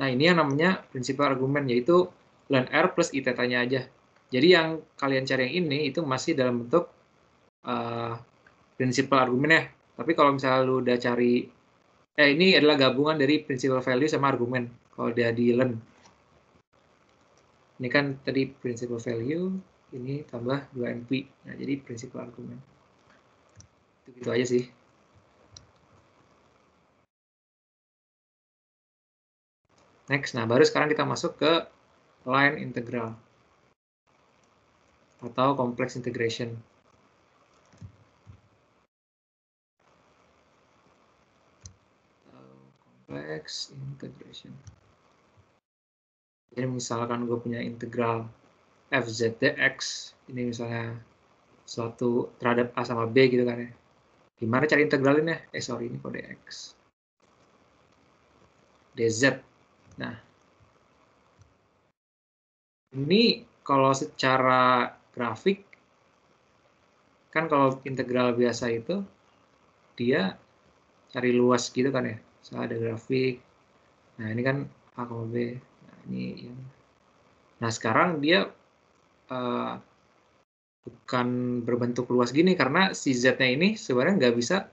nah ini yang namanya principal argumen yaitu ln r plus i theta nya aja Jadi yang kalian cari yang ini itu masih dalam bentuk uh, principal argumen ya. Tapi kalau misalnya lu udah cari, eh ini adalah gabungan dari principal value sama argumen. Kalau dia di learn. Ini kan tadi principal value, ini tambah 2np. Nah, jadi principal argumen. Itu gitu aja sih. Next, nah baru sekarang kita masuk ke line integral atau complex integration. Complex integration. Jadi misalkan gue punya integral fz dx, ini misalnya suatu terhadap a sama b gitu kan ya. Gimana cari integralinnya? Eh sorry ini kode x. dz. Nah, ini kalau secara grafik, kan kalau integral biasa itu, dia cari luas gitu kan ya. Misalnya ada grafik, nah ini kan A, B, nah ini yang Nah sekarang dia uh, bukan berbentuk luas gini karena si z-nya ini sebenarnya nggak bisa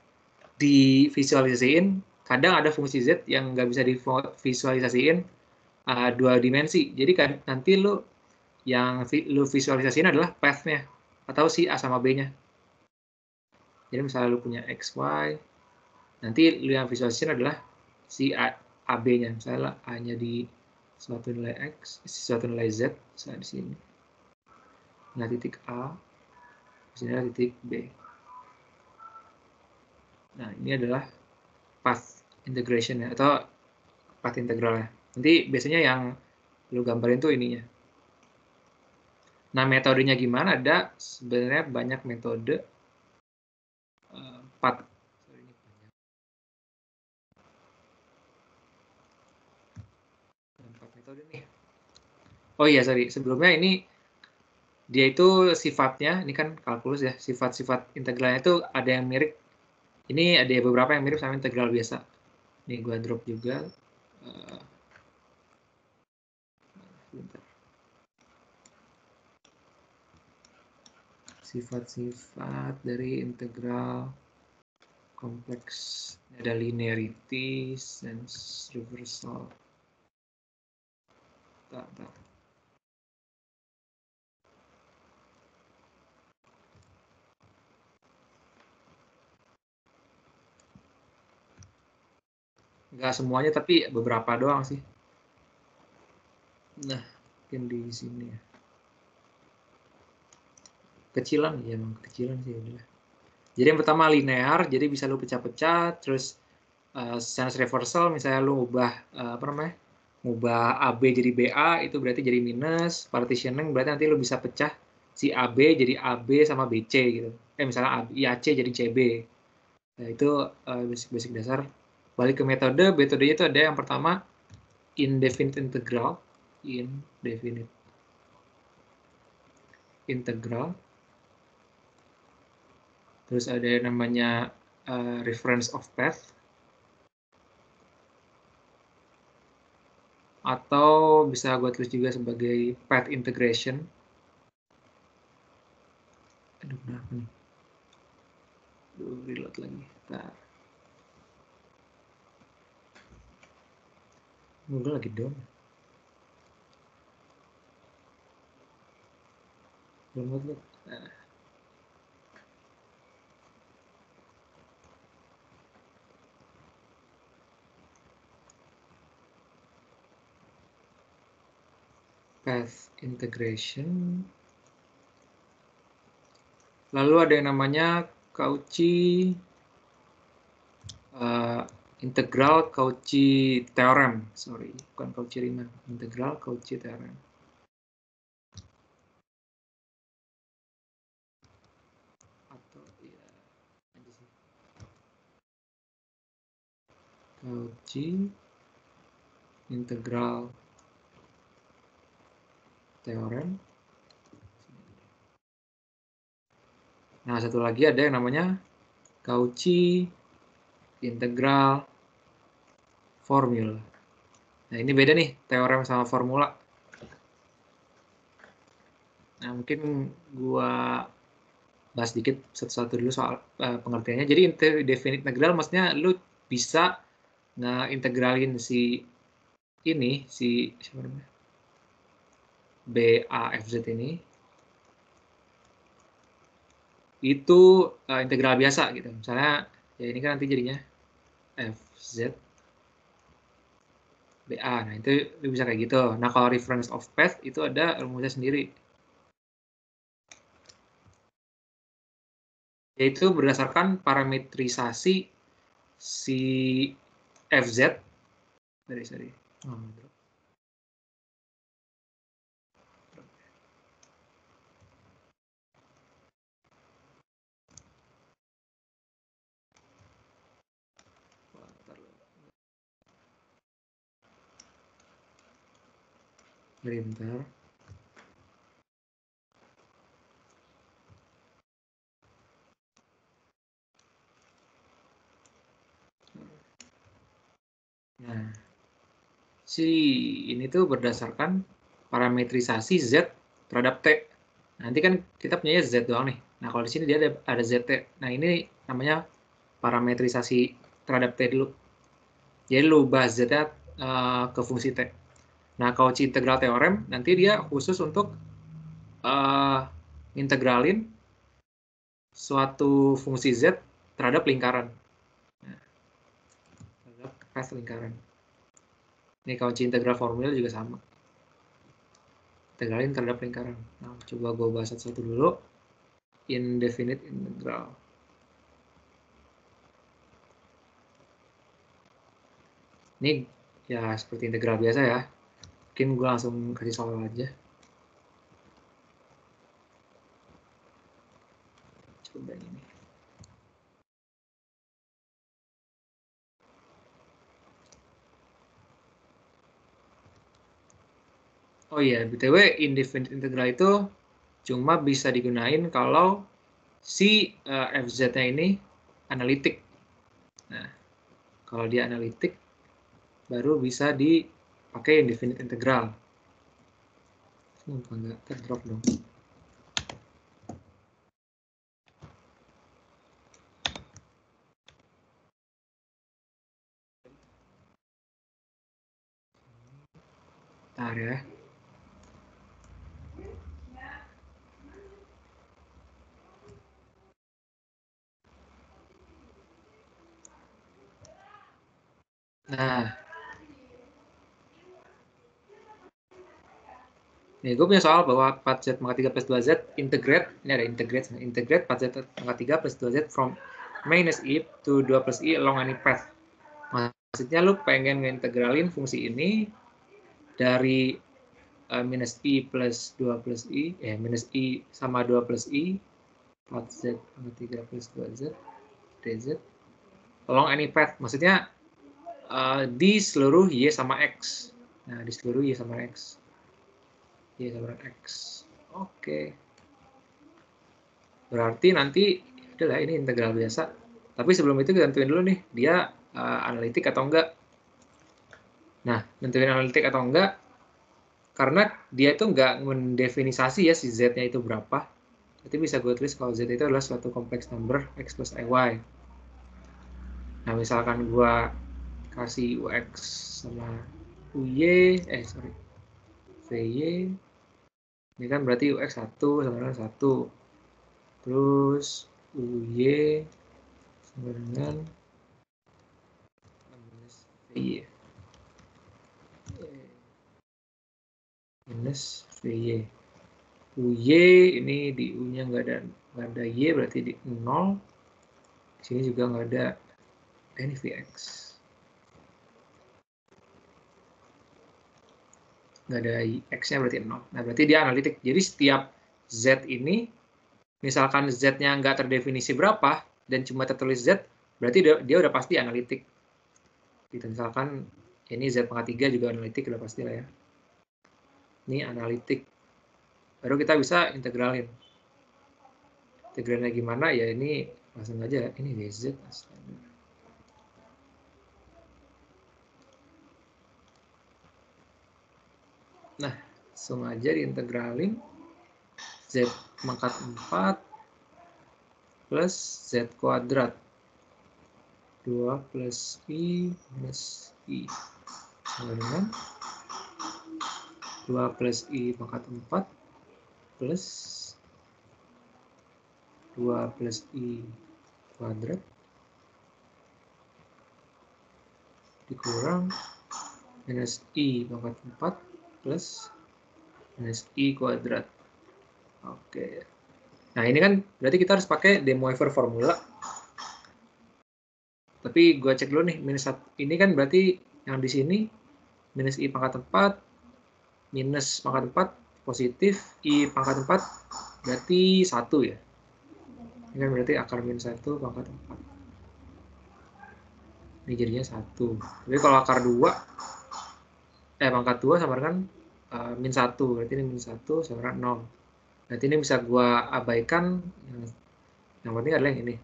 divisualisasiin. Kadang ada fungsi z yang nggak bisa divisualisasiin uh, dua dimensi. Jadi kan nanti lu yang vi, lu visualisasiin adalah path-nya atau si a sama b-nya. Jadi misalnya lu punya x, y, nanti lu yang visualisasiin adalah si a, ab-nya. Misalnya a-nya di suatu nilai x, suatu nilai z, misalnya di sini nah titik A, di sini titik B. Nah, ini adalah path integration ya, atau path integralnya. Nanti biasanya yang lu gambarin tuh ininya. Nah, metodenya gimana? Ada sebenarnya banyak metode uh. Oh iya, sorry. Sebelumnya ini dia itu sifatnya ini kan kalkulus ya sifat-sifat integralnya itu ada yang mirip ini ada beberapa yang mirip sama integral biasa ini gua drop juga. Uh, sifat-sifat dari integral kompleks ada linearity sense reversal. Tak, tak. Nggak semuanya tapi beberapa doang sih. Nah mungkin di sini ya. Kecilan ya emang kecilan sih udah. Jadi yang pertama linear jadi bisa lu pecah-pecah terus uh, sense reversal misalnya lu ubah uh, apa namanya ubah AB jadi BA itu berarti jadi minus partitioning berarti nanti lu bisa pecah si AB jadi AB sama BC gitu. Eh misalnya IAC jadi CB nah itu uh, basic basic dasar balik ke metode metodenya itu ada yang pertama indefinite integral indefinite integral. Terus ada yang namanya uh, reference of path. Atau bisa gue tulis juga sebagai path integration. Aduh kenapa nih? Aduh, reload lagi Bentar. Google lagi down. Belum lihat. Nah. Path integration. Lalu ada yang namanya Cauchy uh, integral Cauchy theorem, sorry, bukan Cauchy Riemann, integral Cauchy theorem. Atau ya. Cauchy integral theorem. Nah, satu lagi ada yang namanya Cauchy integral formula. Nah, ini beda nih, teorem sama formula. Nah, mungkin gua bahas dikit satu-satu dulu soal uh, pengertiannya. Jadi indefinite integral maksudnya lu bisa nge-integralin si ini, si siapa? BAFZ ini itu uh, integral biasa gitu. Misalnya ya ini kan nanti jadinya FZ BA. Nah, itu bisa kayak gitu. Nah, kalau reference of path itu ada rumusnya sendiri. yaitu berdasarkan parametrisasi si FZ dari sorry. Oh, bentar. Nah, si ini tuh berdasarkan parametrisasi Z terhadap T. Nanti kan kita punya Z doang nih. Nah, kalau di sini dia ada, ada ZT. Nah, ini namanya parametrisasi terhadap T dulu. Jadi lu bahas Z uh, ke fungsi T. Nah, Cauchy integral teorem nanti dia khusus untuk uh, integralin suatu fungsi Z terhadap lingkaran path lingkaran. Ini kunci integral formula juga sama. Integralin terhadap lingkaran. Nah, coba gue bahas satu-satu dulu. Indefinite integral. Ini ya seperti integral biasa ya. Mungkin gue langsung kasih soal aja. Coba ini. Oh iya, BTW indefinite integral itu cuma bisa digunain kalau si uh, eh, FZ-nya ini analitik. Nah, kalau dia analitik, baru bisa dipakai indefinite integral. Sumpah nggak terdrop dong. Bentar ya. Nah. Nih, gue punya soal bahwa 4Z pangkat 3 plus 2Z integrate, ini ada integrate, integrate 4Z pangkat 3 plus 2Z from minus i to 2 plus i along any path. Maksudnya lu pengen ngintegralin fungsi ini dari uh, minus i plus 2 plus i, eh minus i sama 2 plus i, 4Z pangkat 3 plus 2Z, dz, along any path. Maksudnya uh, di seluruh Y sama X. Nah, di seluruh Y sama X. Y sama X. Oke. Berarti nanti, adalah ini integral biasa. Tapi sebelum itu kita tentuin dulu nih, dia uh, analitik atau enggak. Nah, tentuin analitik atau enggak, karena dia itu enggak mendefinisasi ya si Z-nya itu berapa. Berarti bisa gue tulis kalau Z itu adalah suatu kompleks number X plus AY. Nah, misalkan gue kasih UX sama UY eh sorry VY ini kan berarti UX 1 sama dengan 1 terus UY sama dengan minus VY minus VY UY ini di U nya nggak ada nggak ada Y berarti di 0 sini juga nggak ada. Ini VX nggak ada x-nya berarti 0. Nah, berarti dia analitik. Jadi setiap z ini, misalkan z-nya nggak terdefinisi berapa, dan cuma tertulis z, berarti dia, dia udah pasti analitik. Gitu, misalkan ini z pangkat 3 juga analitik, udah pasti lah ya. Ini analitik. Baru kita bisa integralin. Integralnya gimana? Ya ini langsung aja, ini dz. Astaga. Nah, langsung aja diintegralin. Z pangkat 4 plus Z kuadrat. 2 plus I minus I sama dengan 2 plus I pangkat 4 plus 2 plus I kuadrat dikurang minus I pangkat 4 plus minus I kuadrat. Oke. Nah, ini kan berarti kita harus pakai De Moivre formula. Tapi gua cek dulu nih, minus 1. Ini kan berarti yang di sini minus I pangkat 4 minus pangkat 4 positif, I pangkat 4 berarti 1 ya. Ini kan berarti akar minus 1 pangkat 4. Ini jadinya 1. Tapi kalau akar 2, eh pangkat 2 sama dengan uh, min 1. Berarti ini min 1 sama dengan 0. Berarti ini bisa gua abaikan. Yang, yang penting adalah yang ini.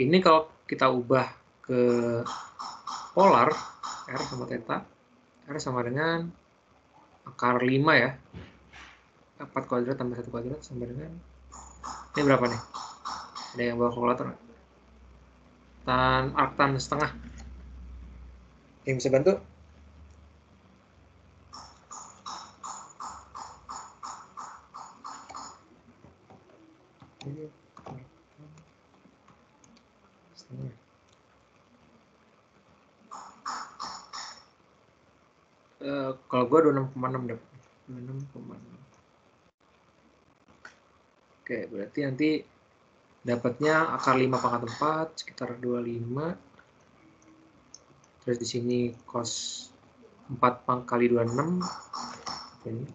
Ini kalau kita ubah ke polar, R sama theta, R sama dengan akar 5 ya. 4 kuadrat tambah 1 kuadrat sama dengan ini berapa nih? Ada yang bawa kalkulator nggak? Tan arctan setengah. Yang bisa bantu? Ini arctan setengah. Uh, kalau gue 26,6 dapat 26,6 Oke, berarti nanti dapatnya akar 5 pangkat 4 sekitar 25. Terus di sini cos 4 pang kali 26. Ini.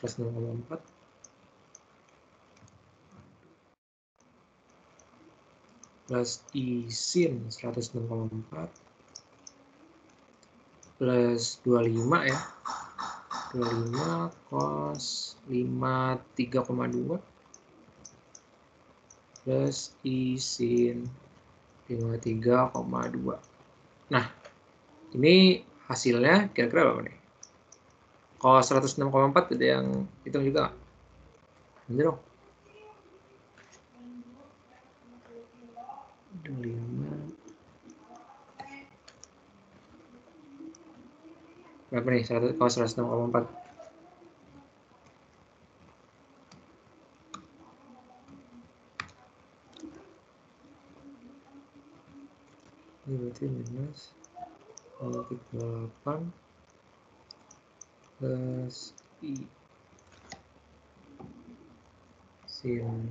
106,4. Plus I sin 106,4. Plus 25 ya. 25 cos 5 3,2 plus I sin 53,2 nah ini hasilnya kira-kira berapa nih? Kalau 106,4 ada yang hitung juga nanti dong. 25 berapa nih? 100 kalau 106,4 ini berarti minus 0,8 plus I. Sin.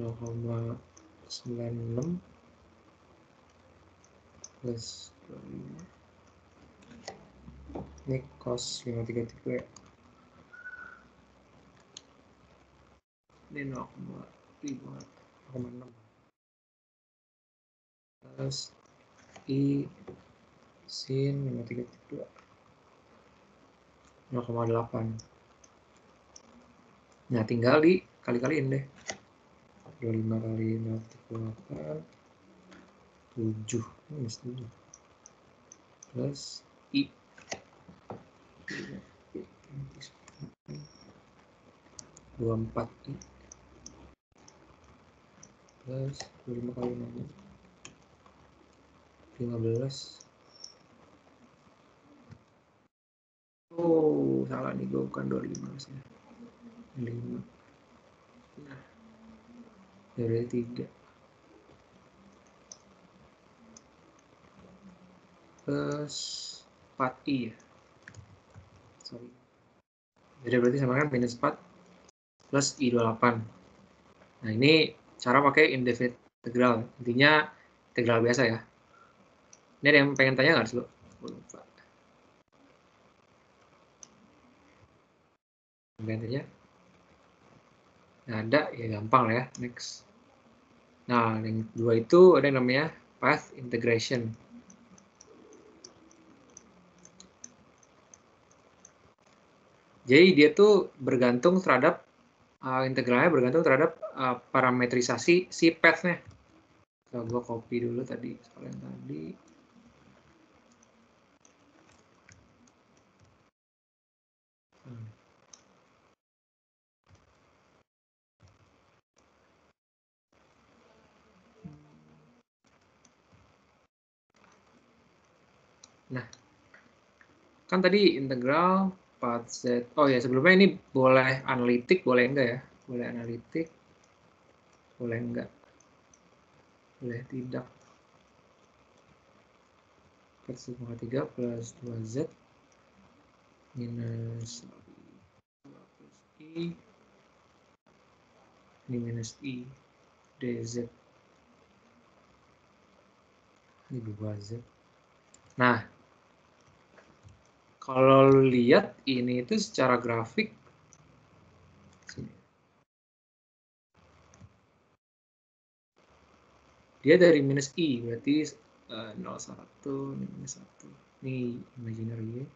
0,96 plus 25 ini cos 533 ya. Ini 0,5 plus I sin 532 0,8 nah tinggal di kali-kaliin deh. 25 kali 0,38 7 minus 7 plus I. 24 I plus 25 kali 6 15 Oh, salah nih gue bukan 25 harusnya 5 nah. Dari 3 plus 4i ya sorry. Jadi berarti sama kan? Minus 4 plus i28 nah ini cara pakai indefinite integral. Intinya integral biasa ya. Ini ada yang pengen tanya nggak dulu pengen nah ada? Ya gampang lah ya. Next. Nah yang dua itu ada yang namanya path integration Jadi dia tuh bergantung terhadap uh, integralnya bergantung terhadap uh, parametrisasi si path-nya. So, gue copy dulu tadi soal tadi. Nah, kan tadi integral 4z. Oh ya, sebelumnya ini boleh analitik, boleh enggak ya? Boleh analitik, boleh enggak? Boleh tidak. 4,3 plus 2z minus 2 plus i ini minus i dz ini 2z nah kalau lihat ini itu secara grafik. Dia dari minus i berarti uh, 0 1 ini minus 1 ini imaginary y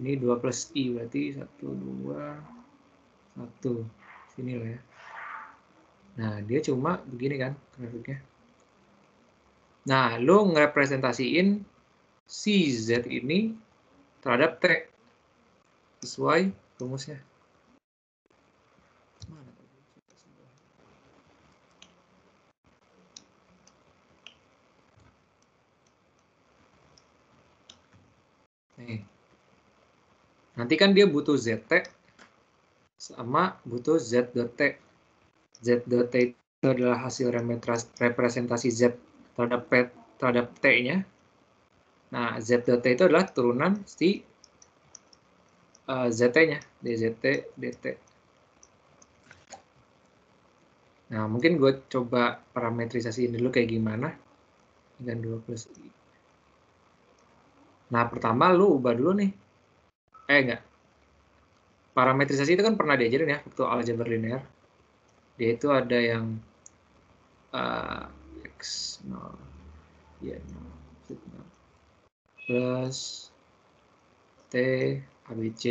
ini 2 plus i berarti 1 2 1 sini lah ya. Nah dia cuma begini kan grafiknya nah lo ngerepresentasiin si z ini terhadap t. Sesuai rumusnya. Nanti kan dia butuh zt sama butuh z dot t. Z dot t itu adalah hasil representasi z terhadap p terhadap t-nya. Nah z dot t itu adalah turunan si uh, zt-nya dzt dt nah mungkin gue coba parametrisasiin dulu kayak gimana. Dengan 2 plus i. Nah pertama lu ubah dulu nih. Eh enggak. Parametrisasi itu kan pernah diajarin ya waktu aljabar linear. Dia itu ada yang uh, x 0 ya 0 plus t abc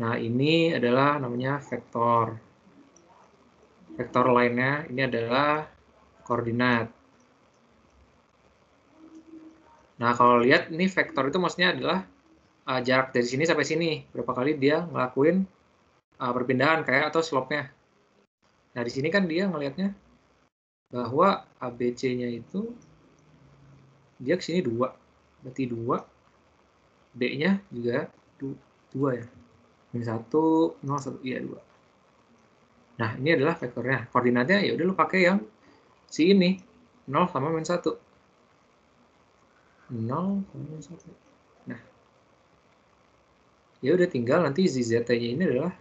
nah ini adalah namanya vektor. Vektor lainnya ini adalah koordinat. Nah, kalau lihat ini vektor itu maksudnya adalah uh, jarak dari sini sampai sini. Berapa kali dia ngelakuin uh, perpindahan kayak atau slope-nya. Nah, di sini kan dia ngelihatnya bahwa ABC-nya itu dia ke sini 2. Berarti 2. B-nya juga 2 ya. Minus 1, 0, 1, iya 2. Nah, ini adalah vektornya. Koordinatnya ya udah lu pakai yang si ini. 0 sama minus 1. 0 Nah, ya udah tinggal nanti ZT-nya ini adalah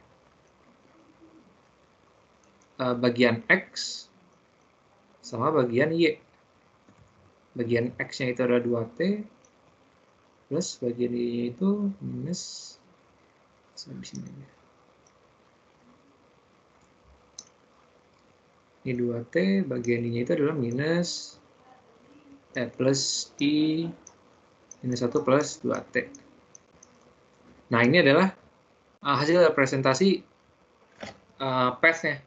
uh, bagian X sama bagian Y. Bagian X-nya itu adalah 2T plus bagian Y itu minus di sini aja. Ini 2T, bagian Y-nya itu adalah minus eh, plus I minus 1 plus 2T. Nah, ini adalah uh, hasil representasi uh, path-nya.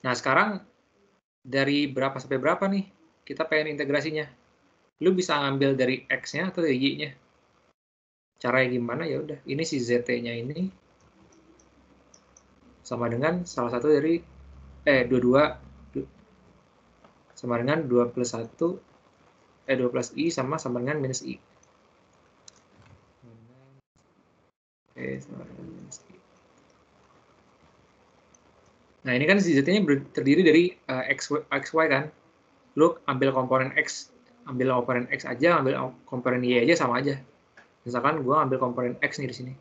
Nah, sekarang dari berapa sampai berapa nih kita pengen integrasinya? Lu bisa ngambil dari X-nya atau dari Y-nya. Caranya gimana? Ya udah, ini si ZT-nya ini sama dengan salah satu dari eh dua-dua sama dengan 2 plus 1 eh 2 plus i sama sama dengan minus i. Oke, sama dengan minus i. Nah, ini kan z-nya terdiri dari uh, x, y kan. Lu ambil komponen x, ambil komponen x aja, ambil komponen y aja sama aja. Misalkan gua ambil komponen x nih di sini.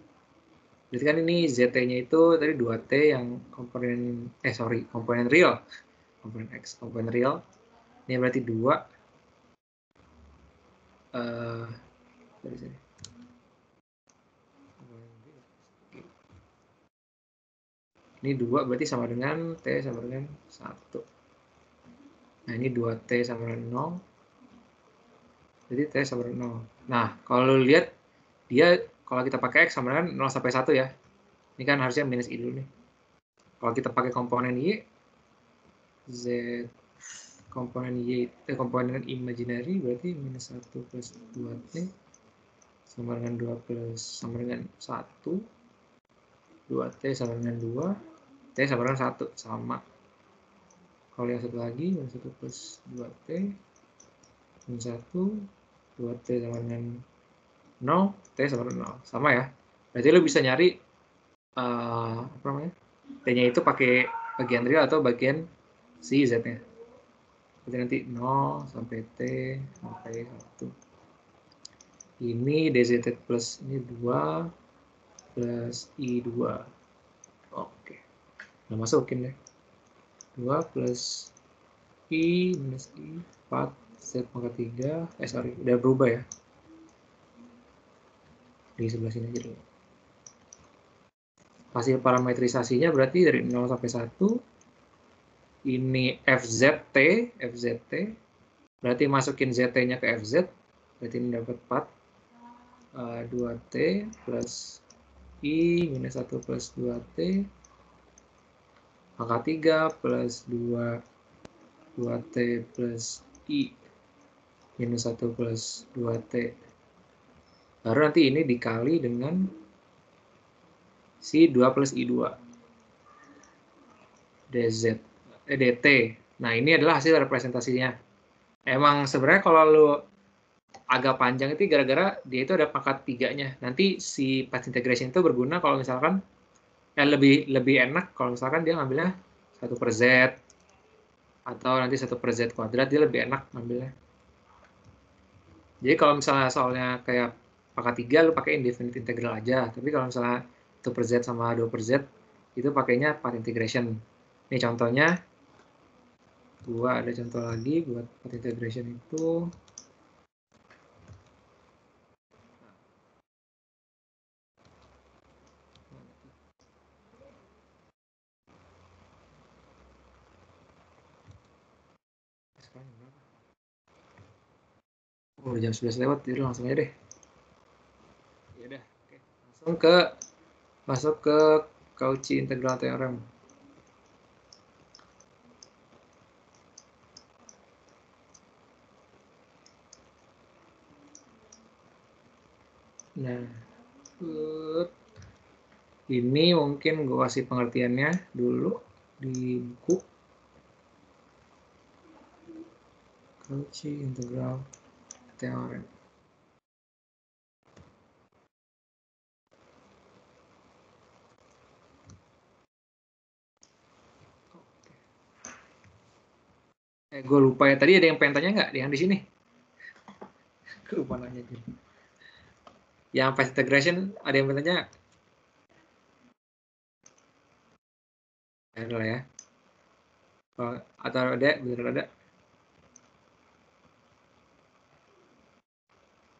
Berarti kan ini zt-nya itu tadi 2t yang komponen eh sorry, komponen real. Komponen x, komponen real ini berarti dua uh, dari sini ini dua berarti sama dengan t sama dengan satu. Nah ini 2t sama dengan 0 jadi t sama dengan 0 nah kalau lihat dia kalau kita pakai x sama dengan 0 sampai 1 ya. Ini kan harusnya minus i dulu nih. Kalau kita pakai komponen y z komponen y eh, komponen imaginary berarti minus 1 plus 2t sama dengan 2 plus sama dengan 1 2t sama dengan 2 t sama dengan 1 sama. Kalau yang satu lagi minus 1 plus 2t minus 1 2t sama dengan 0 t sama dengan 0 sama ya. Berarti lo bisa nyari uh, apa namanya? T-nya itu pakai bagian real atau bagian si z-nya. Berarti nanti 0 sampai t sampai 1 ini dz plus ini 2 plus i2 oke nah masukin deh. 2 plus I minus I 4 Z pangkat 3 eh sorry udah berubah ya. Di sebelah sini aja dulu. Hasil parametrisasinya berarti dari 0 sampai 1 ini FZT FZT berarti masukin ZT nya ke FZ berarti ini dapat 4 uh, 2T plus I minus 1 plus 2T angka 3 plus 2 2T plus I minus 1 plus 2T baru nanti ini dikali dengan si 2 plus I2 DZ eh, DT nah ini adalah hasil representasinya. Emang sebenarnya kalau lu agak panjang itu gara-gara dia itu ada pangkat tiganya. Nanti si path integration itu berguna kalau misalkan ya lebih lebih enak kalau misalkan dia ngambilnya satu per z atau nanti satu per z kuadrat dia lebih enak ngambilnya. Jadi kalau misalnya soalnya kayak pangkat tiga lu pakai indefinite integral aja. Tapi kalau misalnya satu per z sama dua per z itu pakainya path integration. Ini contohnya gua ada contoh lagi buat path integration itu Oh, jam 11 lewat, jadi langsung aja deh. Ya udah, oke. Langsung ke masuk ke Cauchy integral theorem. Nah, ini mungkin gue kasih pengertiannya dulu di buku. Cauchy integral theorem. Eh, gue lupa ya. Tadi ada yang pengen tanya nggak? Yang di sini? Lupa nanya. Juga. Yang path integration, ada yang pengen tanya? Ada lah ya. Oh, atau ada? Bener ada?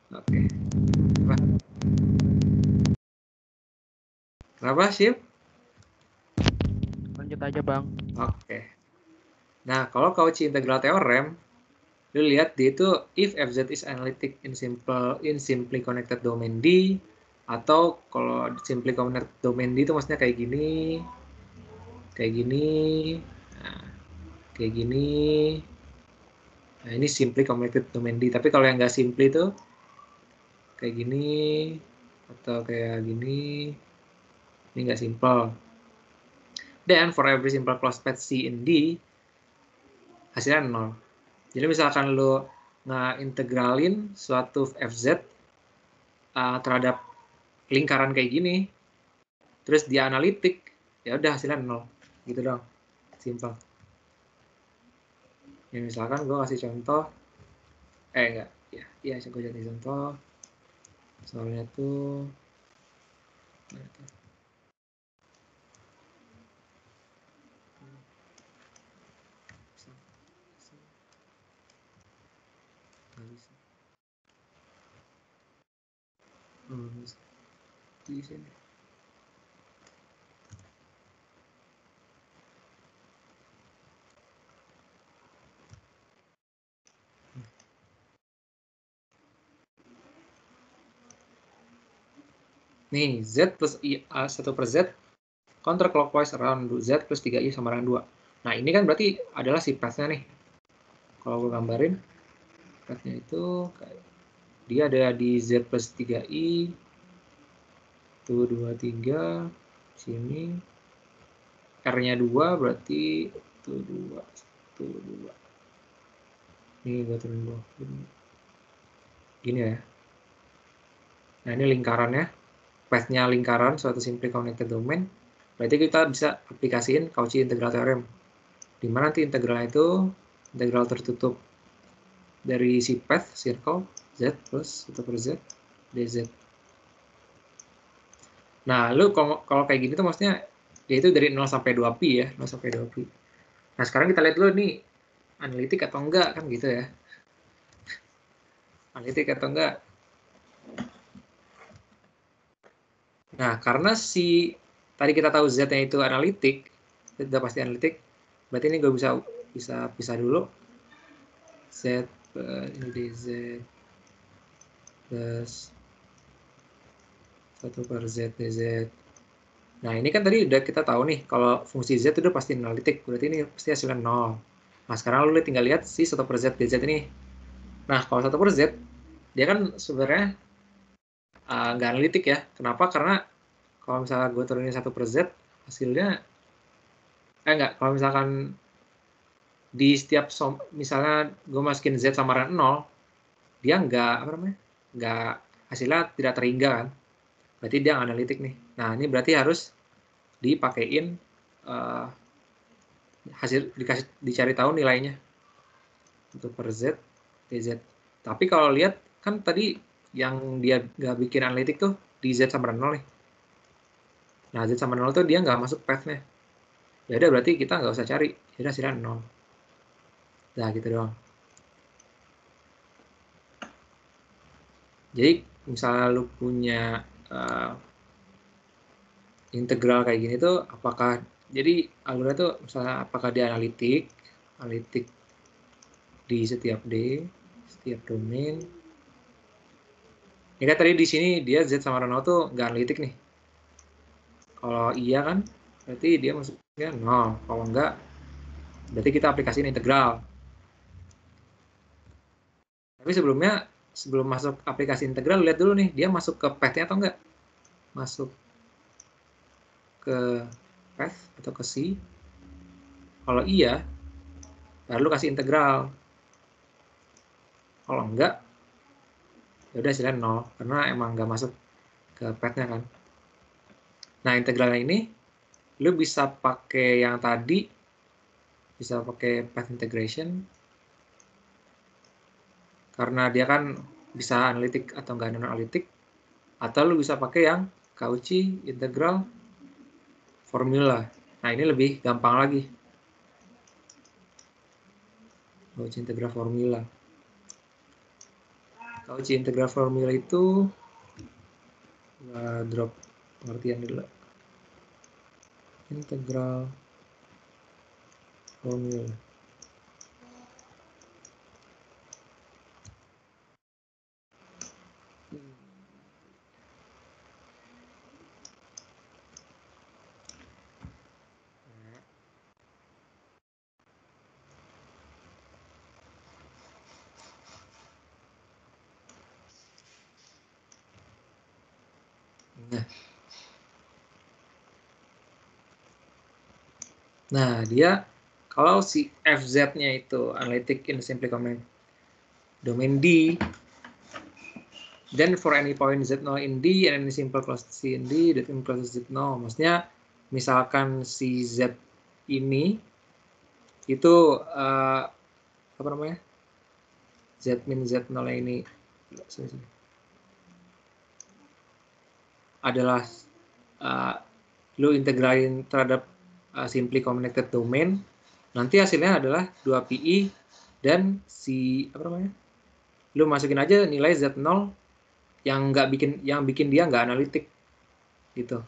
Oke. Apa? Kenapa sih? Lanjut aja bang. Oke. Nah, kalau Cauchy integral theorem, lu lihat dia itu if fz is analytic in simple in simply connected domain D atau kalau simply connected domain D itu maksudnya kayak gini, kayak gini, nah, kayak gini. Nah, ini simply connected domain D. Tapi kalau yang nggak simply itu kayak gini atau kayak gini, ini nggak simple. Dan for every simple closed path C in D, hasilnya 0. Jadi misalkan lo ngintegralin suatu fz uh, terhadap lingkaran kayak gini, terus dia analitik, ya udah hasilnya 0. Gitu dong. Simple. Ya misalkan gue kasih contoh, eh enggak, ya, ya gue jadi contoh. Soalnya tuh, bisa di sini Nih, Z plus I, A 1 per Z counterclockwise around Z plus 3I sama dengan 2. Nah, ini kan berarti adalah si path-nya nih. Kalau gue gambarin, path-nya itu dia ada di Z plus 3I tuh 2, 3 sini. R-nya 2 berarti tuh 2, 1 satu dua. Ini gue turun bawah gini ya. Nah ini lingkarannya path-nya lingkaran suatu simply connected domain berarti kita bisa aplikasiin Cauchy integral theorem di mana nanti integralnya itu integral tertutup dari si path circle z plus 1 per z dz. Nah lu kalau kayak gini tuh maksudnya yaitu dari 0 sampai 2 pi ya 0 sampai 2 pi. Nah sekarang kita lihat dulu nih analitik atau enggak kan gitu ya. Analitik atau enggak nah karena si tadi kita tahu z-nya itu analitik sudah pasti analitik berarti ini gue bisa bisa pisah dulu. Z uh, ini di z plus 1 per z dz nah ini kan tadi udah kita tahu nih kalau fungsi z itu udah pasti analitik berarti ini pasti hasilnya 0 nah sekarang lu tinggal lihat si 1 per z dz ini. Nah kalau 1 per z dia kan sebenarnya uh, nggak analitik ya. Kenapa? Karena kalau misalnya gue turunin 1 per z hasilnya eh enggak kalau misalkan di setiap som, misalnya gue masukin z sama dengan 0 dia nggak apa namanya nggak hasilnya tidak terhingga kan. Berarti dia analitik nih. Nah ini berarti harus dipakein uh, hasil dikasih dicari tahu nilainya. Untuk per z dz tapi kalau lihat kan tadi yang dia nggak bikin analitik tuh di z sama dengan 0 nih. Nah z sama 0 tuh dia nggak masuk path-nya. Ya udah berarti kita nggak usah cari. Ya udah hasilnya 0 nah gitu doang. Jadi misalnya lu punya uh, integral kayak gini tuh apakah jadi alurnya tuh misalnya apakah dia analitik analitik di setiap d setiap domain ini kan tadi di sini dia z sama tuh nggak analitik nih. Kalau iya kan berarti dia masuknya 0 kalau enggak berarti kita aplikasiin integral. Tapi sebelumnya sebelum masuk aplikasi integral lihat dulu nih dia masuk ke path-nya atau enggak masuk ke path atau ke C? Kalau iya baru kasih integral. Kalau enggak ya udah hasilnya 0 karena emang nggak masuk ke path-nya kan. Nah integralnya ini lu bisa pakai yang tadi bisa pakai path integration karena dia kan bisa analitik atau enggak non analitik atau lu bisa pakai yang Cauchy integral formula. Nah ini lebih gampang lagi. Cauchy integral formula Cauchy integral formula itu gua drop pengertian dulu. Integral formula Nah. Nah, dia kalau si FZ-nya itu analytic in simply comment domain D, then for any point Z0 in D and any simple clause C in D, that includes Z0. Maksudnya, misalkan si Z ini itu uh, apa namanya? Z min Z0 ini adalah uh, lu integralin terhadap uh, simply connected domain. Nanti hasilnya adalah 2 pi dan si apa namanya? Lu masukin aja nilai z0 yang nggak bikin yang bikin dia nggak analitik gitu.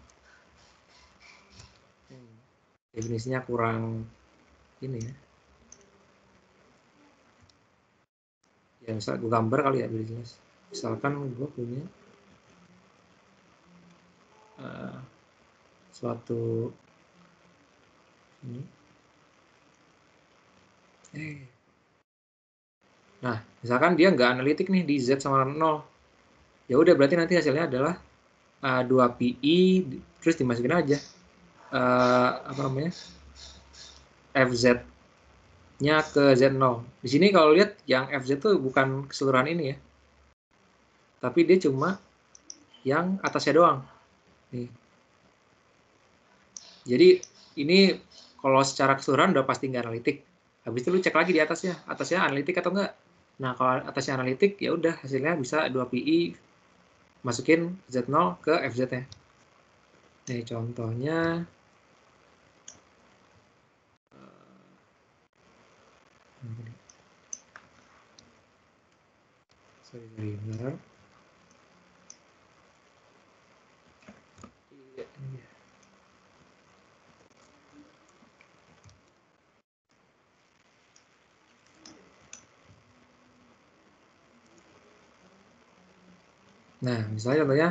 Definisinya kurang ini ya. Ya misal gue gambar kali ya jelas misalkan gue punya uh, suatu eh. Nah misalkan dia nggak analitik nih di z sama 0 ya udah berarti nanti hasilnya adalah uh, 2 pi terus dimasukin aja uh, apa namanya fz nya ke Z0. Di sini kalau lihat yang FZ itu bukan keseluruhan ini ya. Tapi dia cuma yang atasnya doang. Nih. Jadi ini kalau secara keseluruhan udah pasti nggak analitik. Habis itu lu cek lagi di atasnya, atasnya analitik atau enggak. Nah, kalau atasnya analitik ya udah hasilnya bisa 2 PI masukin Z0 ke FZ-nya. Nih contohnya sorry sorry Nah, misalnya contohnya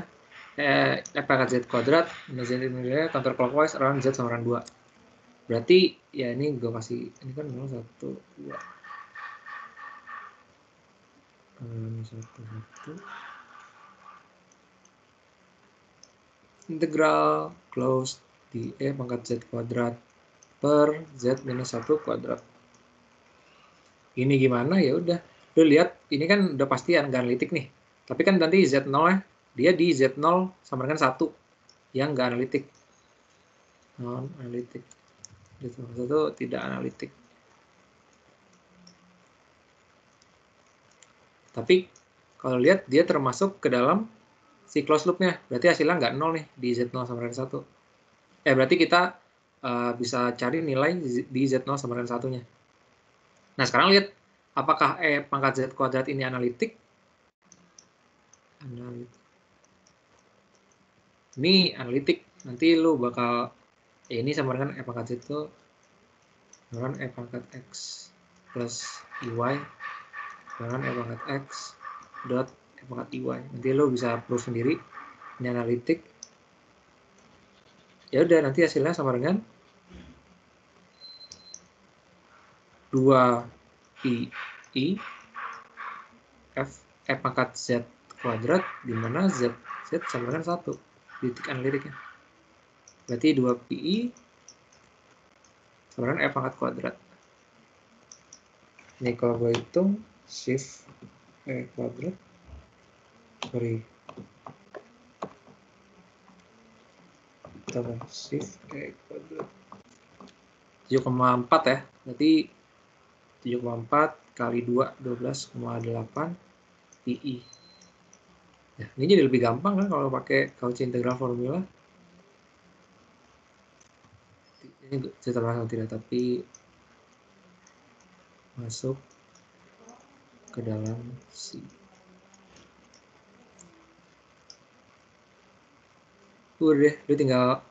eh, f pangkat z kuadrat z ini counterclockwise around z sama dengan 2. Berarti ya ini gue kasih ini kan memang satu dua. Hmm, satu satu. Integral close di e pangkat z kuadrat per z minus satu kuadrat. Ini gimana? Ya udah. Lu lihat ini kan udah nggak analitik nih tapi kan nanti z0 ya dia di z0 sama dengan satu yang nggak analitik non analitik z satu tidak analitik Tapi kalau lihat dia termasuk ke dalam si close loop-nya. Berarti hasilnya nggak nol nih di Z0 sama dengan 1. Eh berarti kita uh, bisa cari nilai di Z0 sama dengan satunya. Nah sekarang lihat apakah E pangkat Z kuadrat ini analitik? Analitik. Ini analitik. Nanti lu bakal ya ini sama dengan E pangkat itu dengan E pangkat X plus EY dengan e pangkat x dot e pangkat y. Nanti lo bisa proof sendiri. Ini analitik. Ya udah nanti hasilnya sama dengan 2 pi i f e pangkat z kuadrat di mana z z sama dengan satu titik analitiknya berarti 2 pi sama dengan e pangkat kuadrat. Ini kalau gue hitung shift E kuadrat sorry tambah shift E kuadrat. 7,4 ya berarti 7,4 kali 2 12,8 PI ya, ini jadi lebih gampang kan kalau pakai Cauchy integral formula. Ini saya termasuk tidak tapi masuk ke dalam si udah deh lu tinggal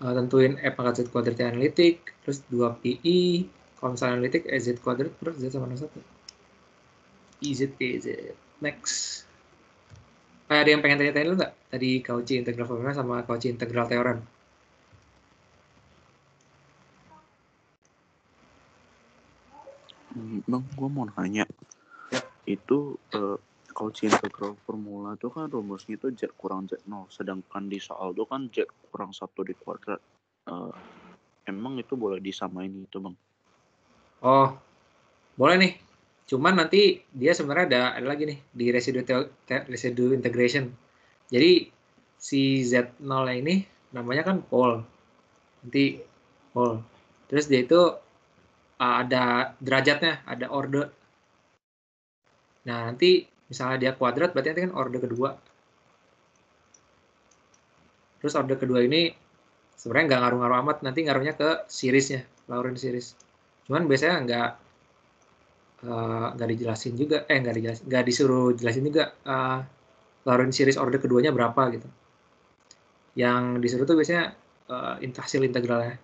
uh, tentuin F pangkat Z kuadrat analitik terus 2 PI kalau misalnya analitik EZ kuadrat terus Z sama 1 IZ PZ next eh, ada yang pengen tanya-tanya lu nggak? Tadi Cauchy integral formula sama Cauchy integral teorem Hmm, Bang, gue mau nanya. Itu uh, kalau integral formula itu kan rumusnya itu Z kurang Z0 sedangkan di soal itu kan Z kurang satu di kuadrat. Uh, emang itu boleh disamain itu bang? Oh boleh nih cuman nanti dia sebenarnya ada ada lagi nih di residu residu integration jadi si Z0 ini namanya kan pole nanti pole terus dia itu ada derajatnya ada order Nah, nanti misalnya dia kuadrat, berarti nanti kan order kedua. Terus order kedua ini sebenarnya nggak ngaruh-ngaruh amat, nanti ngaruhnya ke seriesnya, Laurent series. Cuman biasanya nggak uh, nggak dijelasin juga, eh nggak dijelasin, nggak disuruh jelasin juga uh, Laurent series order keduanya berapa gitu. Yang disuruh tuh biasanya uh, hasil integralnya,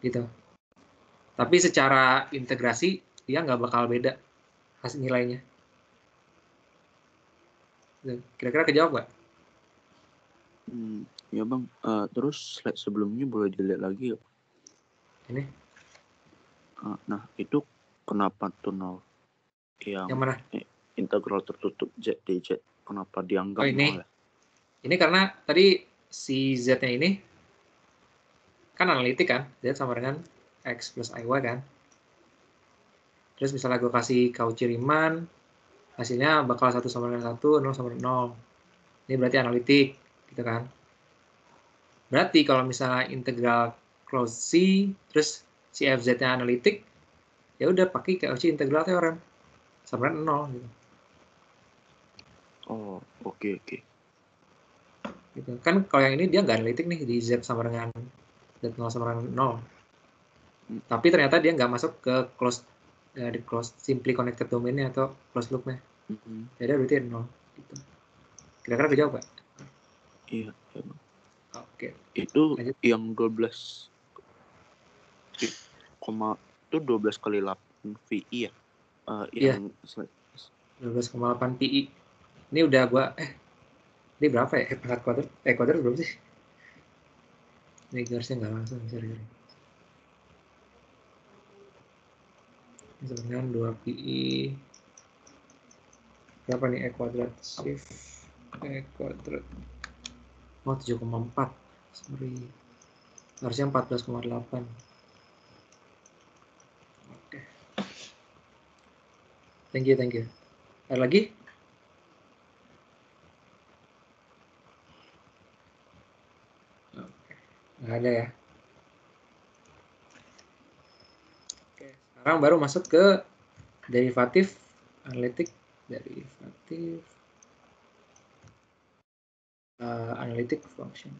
gitu. Tapi secara integrasi dia nggak bakal beda hasil nilainya. Kira-kira kejawab nggak? Hmm, ya bang. Uh, terus slide sebelumnya boleh dilihat lagi ya? Ini? Uh, nah itu kenapa tuh nol? Yang, yang mana? Integral tertutup z dz. Kenapa dianggap oh, ini. nol ya? Ini karena tadi si z-nya ini kan analitik kan, z sama dengan x plus iy kan. terus misalnya gue kasih Cauchy Riemann hasilnya bakal satu sama dengan satu, nol sama dengan nol. Ini berarti analitik, gitu kan? Berarti kalau misalnya integral close C, terus si FZ-nya analitik, ya udah pakai Cauchy integral theorem sama dengan nol gitu. Oh, oke oke. gitu. Kan kalau yang ini dia nggak analitik nih di Z sama dengan Z0 sama dengan 0. Hmm. Tapi ternyata dia nggak masuk ke close ya, di close simply connected domain-nya atau close loop-nya. Mhm. Ya udah berarti 0 gitu. Kira-kira kejawab Pak? Iya. Oke. Itu Lanjut. yang 12 i- koma itu 12 kali 8 VI ya? Eh, Iya. yang sel- 12,8 pi. Ini udah gua eh ini berapa ya? Pangkat kuadrat eh kuadrat berapa sih? Ini garisnya nggak langsung sorry, sorry. Dengan 2 pi berapa nih e kuadrat shift e kuadrat oh 7,4 sorry harusnya 14,8 thank you thank you ada lagi nggak ada ya. Oke, sekarang baru masuk ke derivatif analitik derivatif uh, analytic function.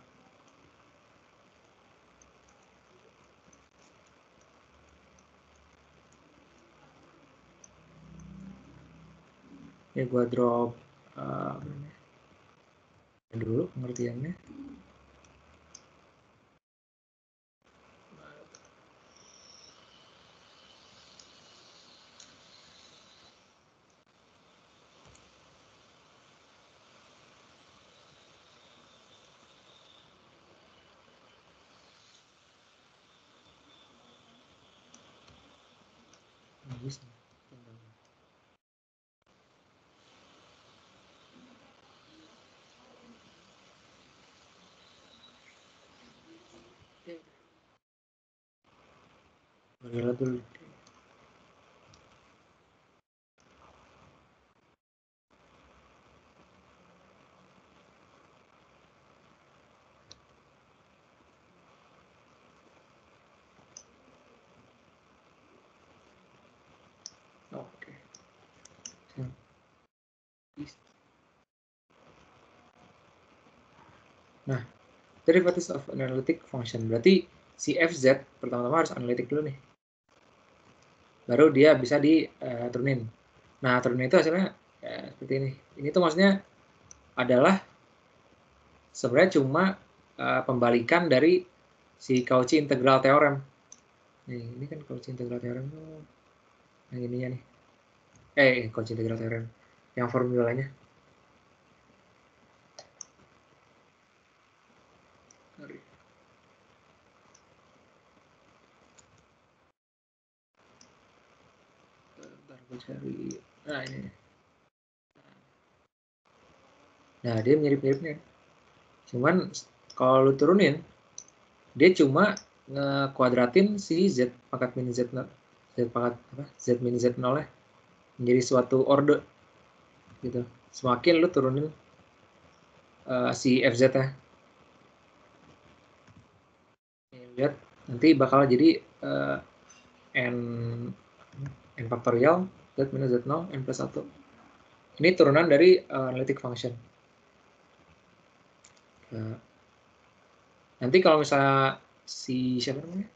Ini gua drop uh, dulu pengertiannya. Bagus nih. Siap. Nah, derivative of analytic function berarti si fz pertama-tama harus analitik dulu nih. Baru dia bisa diturunin. Nah, turunin itu hasilnya ya, seperti ini. Ini tuh maksudnya adalah sebenarnya cuma eh, pembalikan dari si Cauchy integral theorem. Nih, ini kan Cauchy integral theorem tuh yang ininya nih. Eh, Cauchy integral theorem. Yang formulanya. Sorry. Gue cari. Nah, ini. Nah, dia mirip-mirip nih. Cuman kalau lu turunin, dia cuma ngekuadratin si z pangkat min z z pangkat apa z min z nol ya menjadi suatu orde gitu. Semakin lu turunin eh, si fz Nih, lihat nanti bakal jadi eh, n n faktorial minus z0 n plus 1 ini turunan dari eh, analytic function Nah, nanti kalau misalnya si siapa namanya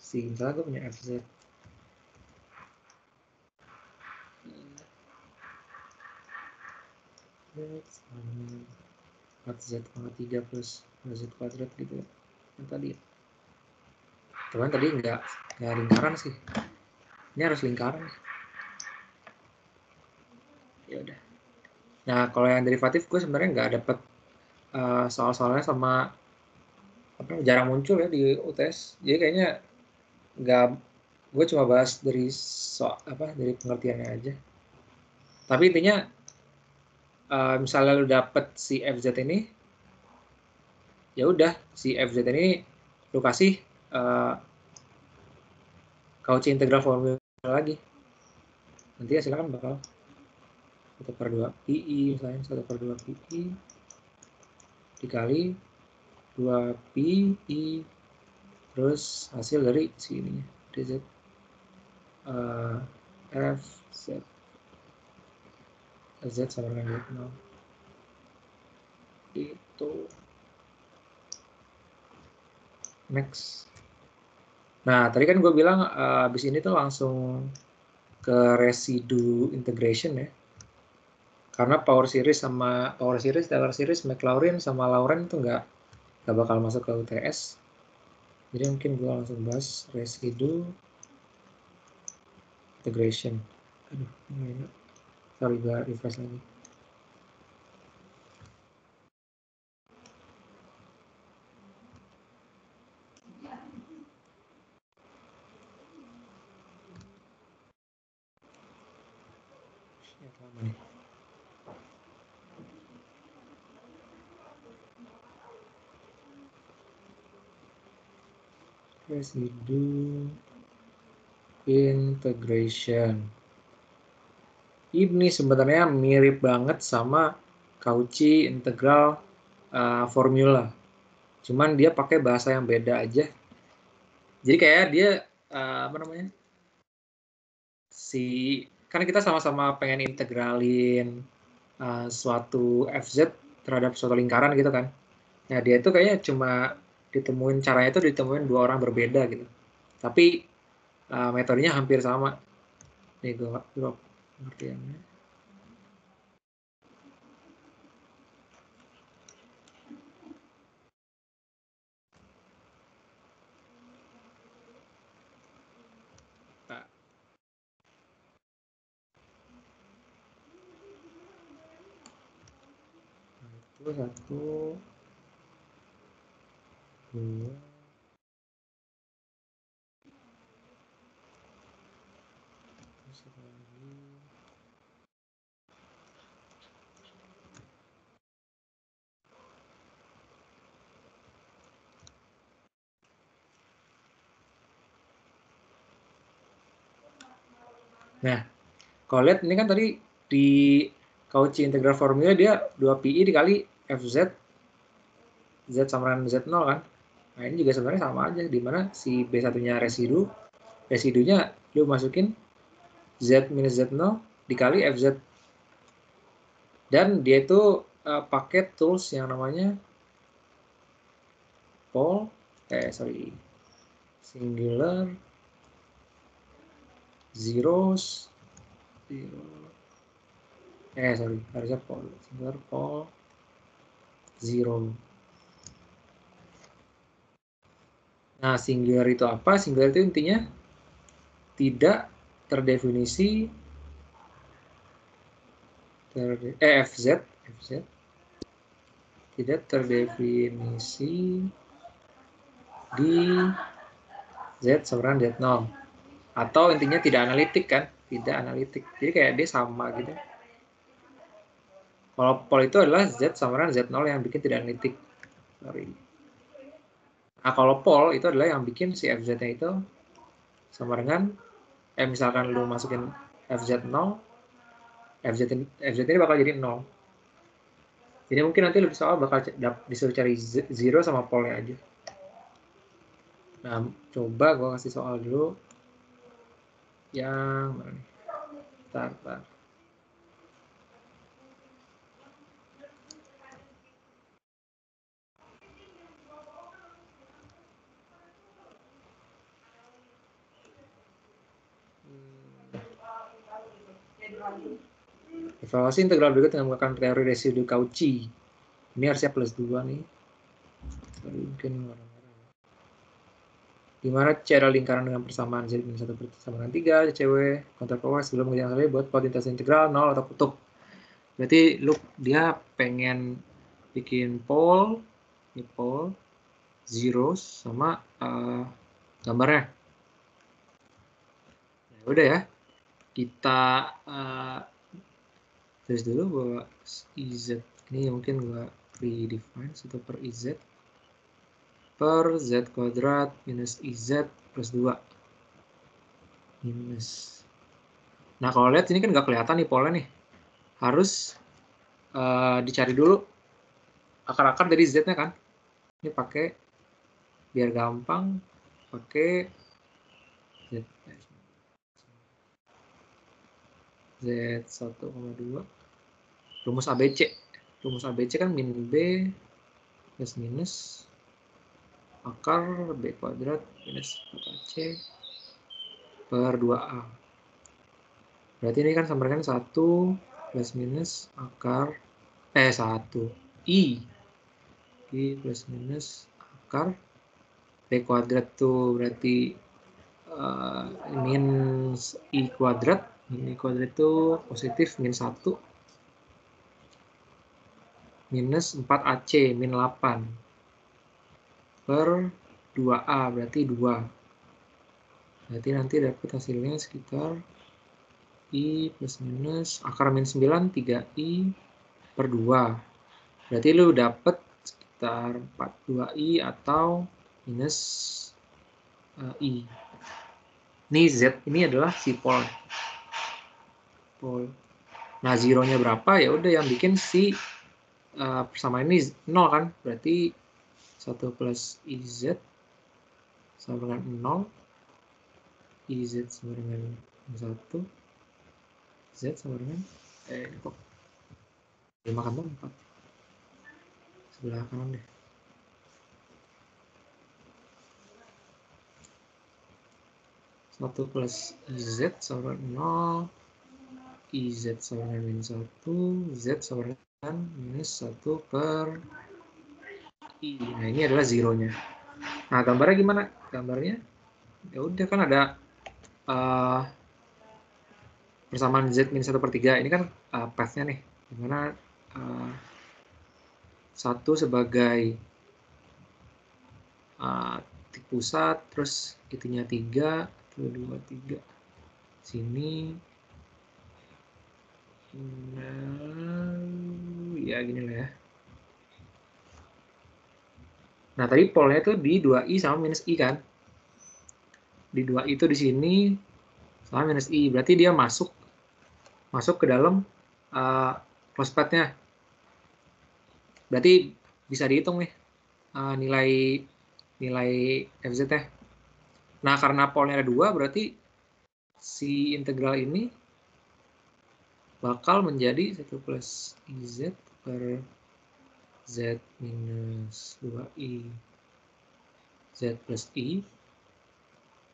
si misalnya gue punya fz z pangkat tiga plus z kuadrat gitu ya tadi ya. Cuman tadi nggak nggak lingkaran sih. Ini harus lingkaran. Ya udah. Nah kalau yang derivatif gue sebenarnya nggak dapet uh, soal-soalnya sama apa jarang muncul ya di UTS. Jadi kayaknya nggak gue cuma bahas dari so apa dari pengertiannya aja. Tapi intinya uh, misalnya lu dapet si FZ ini, ya udah si FZ ini lu kasih uh, Cauchy integral formula lagi nanti ya silakan bakal satu per dua pi misalnya satu per dua pi dikali dua pi terus hasil dari sini dz uh, f z. Z sama dengan 0 itu next nah tadi kan gue bilang uh, abis ini tuh langsung ke residu integration ya karena power series sama power series, Taylor series, McLaurin sama Lauren itu nggak nggak bakal masuk ke UTS. Jadi mungkin gue langsung bahas residu integration. Aduh, sorry gue refresh lagi. Residu integration. Ini sebenarnya mirip banget sama Cauchy integral uh, formula. Cuman dia pakai bahasa yang beda aja. Jadi kayak dia uh, apa namanya? Si kan kita sama-sama pengen integralin uh, suatu fz terhadap suatu lingkaran gitu kan. Nah, dia itu kayaknya cuma ditemuin caranya itu ditemuin dua orang berbeda gitu. Tapi uh, metodenya hampir sama. Nih gue drop dua satu lagi Nah, kalau lihat ini kan tadi di Cauchy integral formula dia 2pi dikali fz z sama dengan z0 kan. Nah, ini juga sebenarnya sama aja, di mana si B1-nya residu, residunya lu masukin Z minus Z0 dikali FZ. Dan dia itu uh, pakai tools yang namanya pole, eh sorry, singular, zeros, zero, eh sorry, harusnya pole, singular pole, zero. Nah, singular itu apa? Singular itu intinya tidak terdefinisi ter, eh, FZ, FZ tidak terdefinisi di Z sama Z0 atau intinya tidak analitik kan? Tidak analitik. Jadi kayak dia sama gitu. Kalau pol itu adalah Z sama dengan Z0 yang bikin tidak analitik. Sorry Nah, kalau pol itu adalah yang bikin si FZ-nya itu sama dengan, eh misalkan lu masukin FZ 0, FZ, FZ ini bakal jadi 0. Jadi mungkin nanti lebih soal bakal disuruh cari 0 sama polnya aja. Nah, coba gue kasih soal dulu. Yang mana nih? Bentar, bentar. Evaluasi integral berikut dengan menggunakan teori residu Cauchy. Ini harusnya plus 2 nih. Mungkin Di mana C adalah lingkaran dengan persamaan Z minus 1 bersama dengan 3, CW, kontra sebelum mengerjakan lagi buat kuantitas integral 0 atau kutub. Berarti lu dia pengen bikin pole, ini pole, zeros sama uh, gambarnya. Ya udah ya, kita uh, tulis dulu bahwa iz ini mungkin gua redefine satu per iz per z kuadrat minus iz plus 2 minus Nah, kalau lihat ini kan nggak kelihatan nih polnya nih. Harus eh, dicari dulu akar-akar dari Z-nya kan. Ini pakai biar gampang pakai Z1,2 rumus ABC rumus ABC kan min B plus minus akar B kuadrat minus 4c, per 2A berarti ini kan sama dengan 1 plus minus akar eh 1 I. I plus minus akar B kuadrat tuh berarti uh, min I kuadrat Min I kuadrat itu positif min 1 minus 4AC min 8 per 2A berarti 2 berarti nanti dapat hasilnya sekitar I plus minus akar min 9 3I per 2 berarti lu dapat sekitar 42I atau minus uh, I. Ini Z ini adalah si nah zeronya berapa? Ya udah yang bikin si uh, persamaan ini 0 kan? Berarti 1 plus IZ sama dengan 0 IZ sama dengan 1 Z sama dengan eh kok. Dia makan tempat sebelah kanan deh. Satu plus IZ sama dengan 0 IZ sama minus 1 Z sama minus 1 per I. Nah, ini adalah zeronya. Nah, gambarnya gimana? Gambarnya ya udah kan ada uh, persamaan Z minus 1 per 3. Ini kan uh, path-nya nih. Di mana uh, satu sebagai uh, pusat, terus itunya 3, 1, 2, 3. Sini Nah, ya gini lah ya. Nah, tadi polnya itu di 2i sama minus i kan? Di 2i itu di sini sama minus i. Berarti dia masuk masuk ke dalam uh. Berarti bisa dihitung nih uh, nilai nilai fz nya Nah, karena polnya ada dua, berarti si integral ini bakal menjadi 1 plus IZ per Z minus 2I Z plus I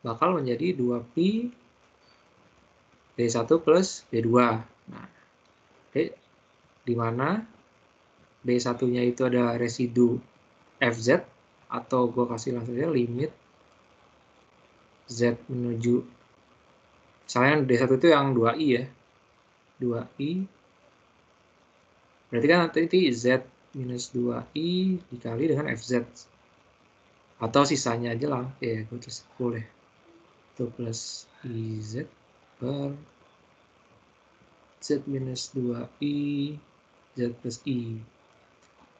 bakal menjadi 2Pi D1 plus D2. Nah, D, di mana D1-nya itu ada residu FZ atau gue kasih langsung aja limit Z menuju misalnya D1 itu yang 2I ya 2i berarti kan nanti z minus 2i dikali dengan fz atau sisanya aja lah. Ya gue terus boleh. Itu plus iz per z minus 2i z plus i.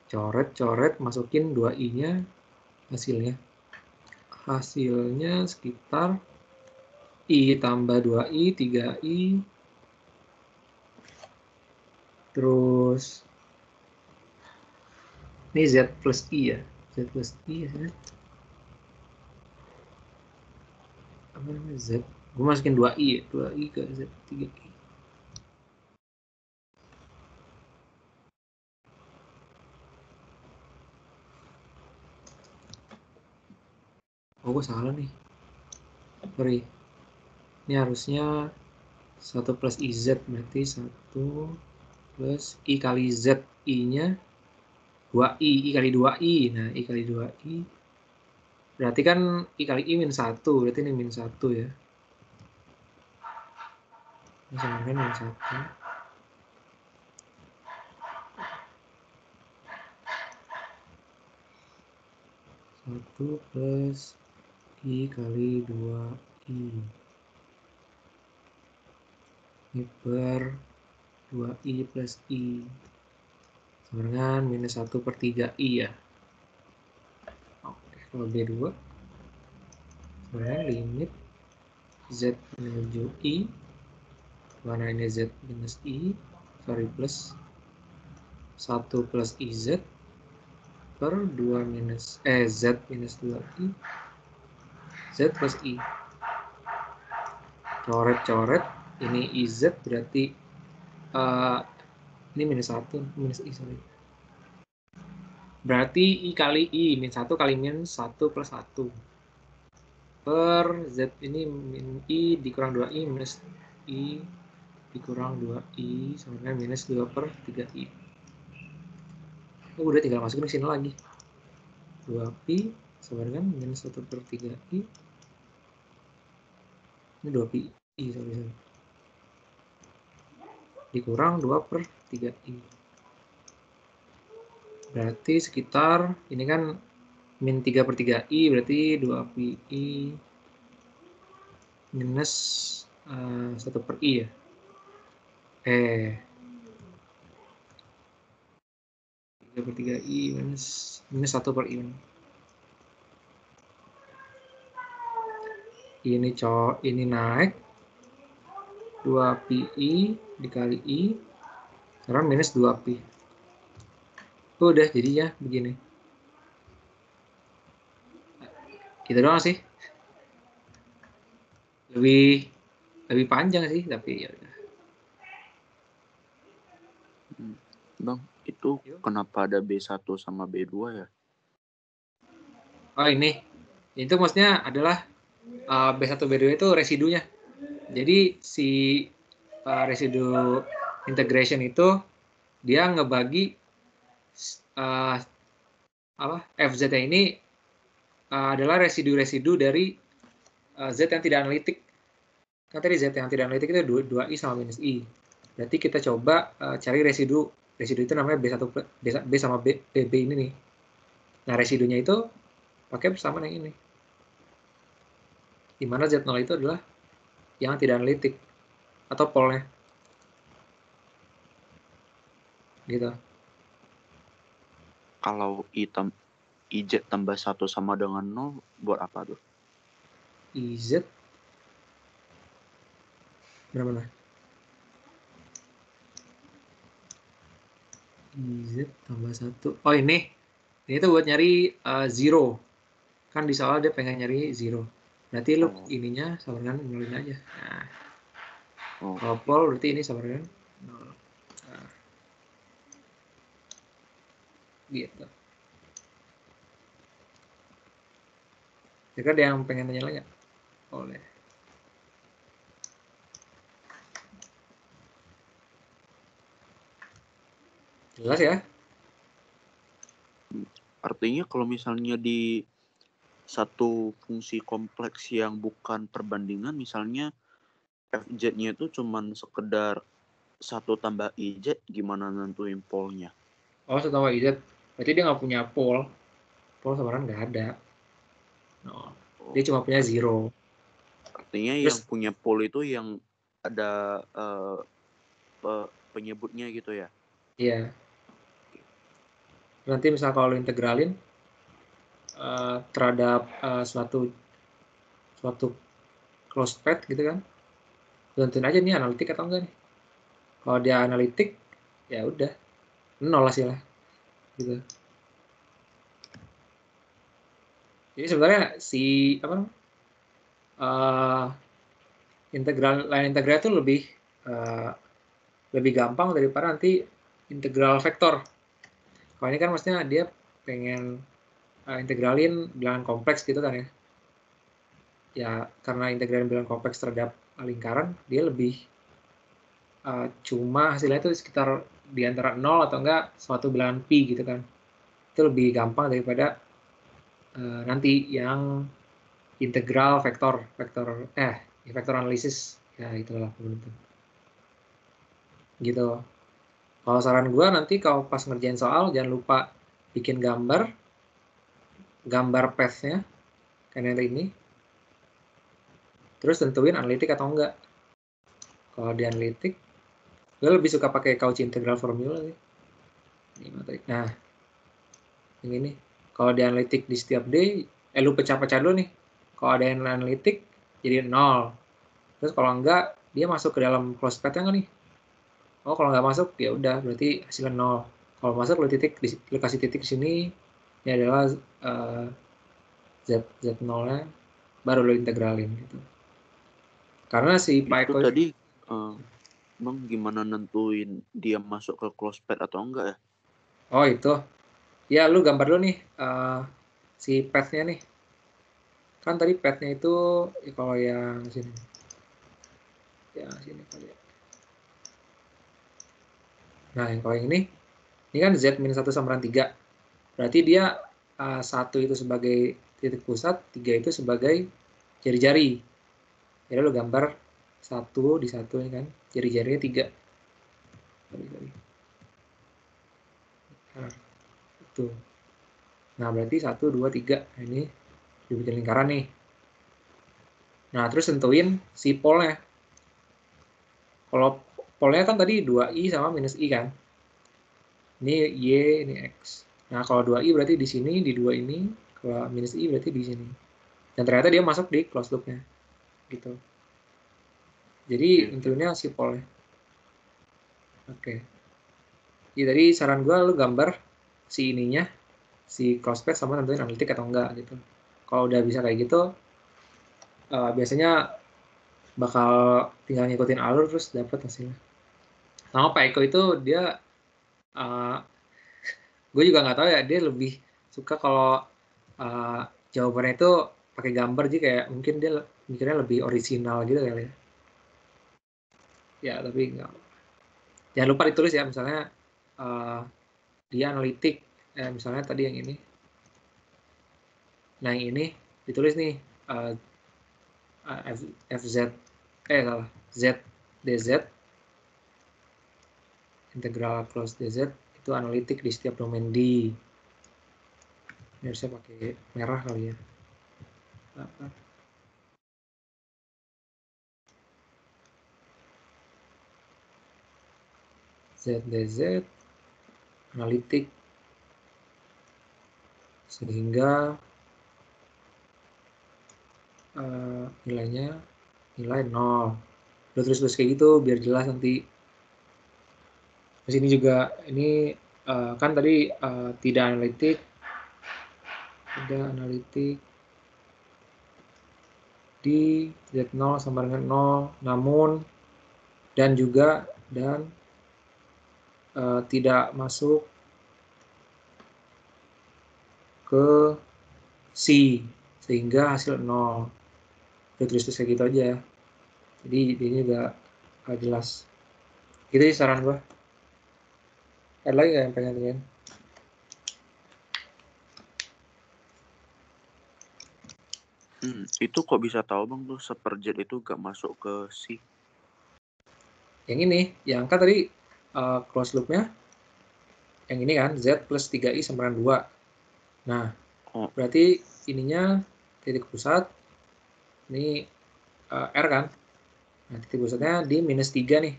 Coret-coret masukin 2i nya hasilnya. Hasilnya sekitar i tambah 2i 3i terus ini Z plus I ya? Z plus I ya apa namanya? Z? Gue masukin 2I ya? 2I ke Z 3I oh gue salah nih. Sorry. Ini harusnya 1 plus IZ berarti 1 plus I kali Z I-nya 2I, I kali 2I. Nah, I kali 2I. Berarti kan I kali I min 1. Berarti ini min 1 ya. Ini sama dengan min 1. Satu plus I kali 2I. Ini per 2i plus i sama dengan minus 1 per 3i ya. Oke, kalau B2 sama dengan limit z menuju i ini Z minus I, sorry plus 1 plus IZ per 2 minus, eh Z minus 2I, Z plus I. Coret-coret, ini IZ berarti eh, ini minus 1, minus I, sorry. Berarti I kali I, min 1 kali min 1 plus 1. Per Z ini min I dikurang 2I minus I dikurang 2I sama dengan minus 2 per 3I. Ini udah tinggal masukin ke sini lagi. 2pi sama dengan minus 1 per 3i. Ini 2pi, sorry, sorry. Dikurang 2 per 3i. Berarti sekitar, ini kan min 3 per 3i, berarti 2pi minus uh, 1 per i ya. Eh, 3 per 3i minus, minus 1 per i. Ini cowok, ini naik. 2pi dikali i, sekarang minus 2pi. Udah jadinya begini. Gitu doang sih. Lebih lebih panjang sih, tapi ya udah. Bang, itu Yuk. kenapa ada B1 sama B2 ya? Oh ini, itu maksudnya adalah uh, B1 B2 itu residunya. Jadi si uh, residu integration itu dia ngebagi uh, apa FZ ini uh, adalah residu-residu dari uh, Z yang tidak analitik. Kan tadi Z yang tidak analitik itu 2, 2i sama minus i. Berarti kita coba uh, cari residu residu itu namanya B1 plus- B, B sama B, BB ini nih. Nah, residunya itu pakai persamaan yang ini. Di mana Z0 itu adalah yang tidak analitik atau polnya. Gitu. Kalau I tam IJ tambah 1 sama dengan 0, buat apa tuh? IZ Mana mana? IZ tambah satu. Oh ini, ini tuh buat nyari uh, zero. Kan di soal dia pengen nyari zero. Berarti lu Oh. ininya sama dengan nolin aja. Nah, Oh, kalau pol berarti ini sama dengan nol. Nah. Gitu. Kira ada yang pengen nanya lagi? Boleh. Jelas ya? artinya kalau misalnya di satu fungsi kompleks yang bukan perbandingan, misalnya FZ-nya itu cuman sekedar satu tambah IZ, gimana nentuin polnya? Oh, setahu IZ. Berarti dia nggak punya pol. Pol sebenarnya nggak ada. No. Oh, Dia cuma punya zero. artinya terus- yang punya pol itu yang ada eh, pe- penyebutnya gitu ya? Iya. Nanti misal kalau integralin eh, terhadap eh, suatu suatu closed path gitu kan, tentuin aja nih analitik atau enggak nih. Kalau dia analitik, ya udah nol hasilnya, gitu. Jadi sebenarnya si apa eh, integral line integral itu lebih eh, lebih gampang daripada nanti integral vektor. Kalau ini kan maksudnya dia pengen uh, integralin bilangan kompleks gitu kan ya. Ya karena integralin bilangan kompleks terhadap lingkaran, dia lebih uh, cuma hasilnya itu sekitar di antara 0 atau enggak suatu bilangan pi gitu kan. Itu lebih gampang daripada uh, nanti yang integral vektor, vektor eh vektor analisis ya itulah begitu. Gitu. Kalau saran gue nanti kalau pas ngerjain soal jangan lupa bikin gambar, gambar path-nya kayak ini. Terus tentuin analitik atau enggak. Kalau di analitik, gue lebih suka pakai Cauchy integral formula sih. Ini materi. Nah, ini. Kalau di analitik di setiap D, eh lu pecah-pecah dulu nih. Kalau ada yang analitik, jadi nol. Terus kalau enggak, dia masuk ke dalam close path nggak nih oh kalau nggak masuk ya udah berarti hasilnya nol kalau masuk lu titik lu kasih titik di sini ini adalah uh, z z nolnya baru lu integralin gitu. Karena si Itu Python tadi eh, Bang gimana nentuin dia masuk ke close path atau enggak ya? oh itu. Ya lu gambar dulu nih uh, si path-nya nih. Kan tadi path-nya itu ya kalau yang sini. Ya sini kali ya. Nah yang kalau yang ini ini kan z minus satu sama dengan 3 berarti dia uh, satu itu sebagai titik pusat tiga itu sebagai jari-jari. Jadi lu gambar satu di satu ini kan jari-jarinya tiga. Nah, itu. Nah berarti satu dua tiga. Nah, ini dibikin lingkaran nih. Nah terus tentuin si polnya. Kalau polnya kan tadi 2i sama minus i kan. Ini y ini x nah kalau 2i berarti di sini di dua ini. Kalau minus i berarti di sini. Dan ternyata dia masuk di close loopnya. Gitu. Jadi intinya si polnya oke. Jadi tadi saran gue lu gambar si ininya si close path sama tentuin analitik atau enggak gitu. Kalau udah bisa kayak gitu uh, biasanya bakal tinggal ngikutin alur terus dapat hasilnya. Sama Pak Eko itu dia uh, gue juga nggak tahu ya dia lebih suka kalau uh, jawabannya itu pakai gambar jadi kayak mungkin dia mikirnya lebih orisinal gitu kali ya. Ya tapi nggak. Jangan lupa ditulis ya misalnya uh, dia analitik eh, misalnya tadi yang ini. Nah yang ini ditulis nih uh, F, FZ eh salah Z DZ integral close DZ itu analitik di setiap domain D. Ini pakai merah kali ya. ZDZ analitik. Sehingga uh, nilainya nilai 0 udah terus terus kayak gitu biar jelas nanti di sini juga ini uh, kan tadi uh, tidak analitik tidak analitik di Z0 sama dengan 0 namun dan juga dan uh, tidak masuk ke C sehingga hasil 0 udah tulis kayak gitu aja. Jadi ini juga gak jelas. Gitu sih saran gue ada lagi gak yang pengen tanyain Hmm, itu kok bisa tahu bang? Tuh seperjet itu gak masuk ke C? yang ini yang kan tadi uh, close loopnya yang ini kan Z plus 3I sama dengan 2 nah Oh. berarti ininya titik pusat ini uh, R kan? Nah titik pusatnya di minus 3 nih.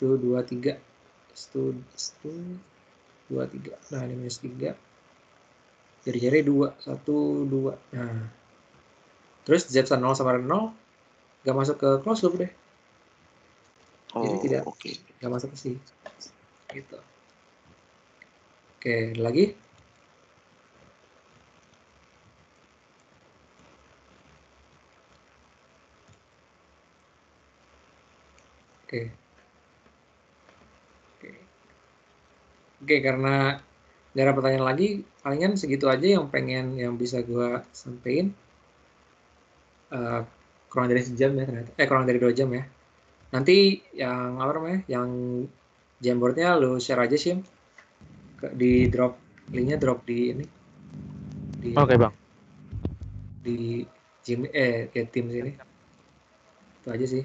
Itu 2 3 itu itu 2 3 nah ini minus 3 jari-jari 2 1 2 nah. Terus Z 0 sama 0 gak masuk ke close loop deh. Oh, Jadi tidak. oke. gak masuk ke sini. Gitu. Oke ada lagi? Oke oke karena gak ada pertanyaan lagi palingan segitu aja yang pengen yang bisa gua sampein. Eh, kurang dari sejam ya ternyata. Eh kurang dari dua jam ya. Nanti yang apa namanya yang Jamboardnya lu share aja sih di drop linknya drop di ini. Di Oke bang. di Gmail eh ke tim sini itu aja sih.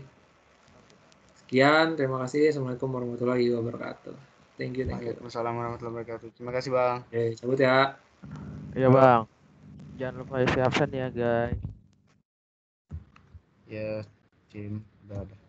Sekian terima kasih. Assalamualaikum warahmatullahi wabarakatuh thank you thank you Waalaikumsalam warahmatullahi wabarakatuh. Terima kasih bang. Oke, cabut ya Iya bang. Jangan lupa isi absen ya guys. Ya, Jim, udah ada.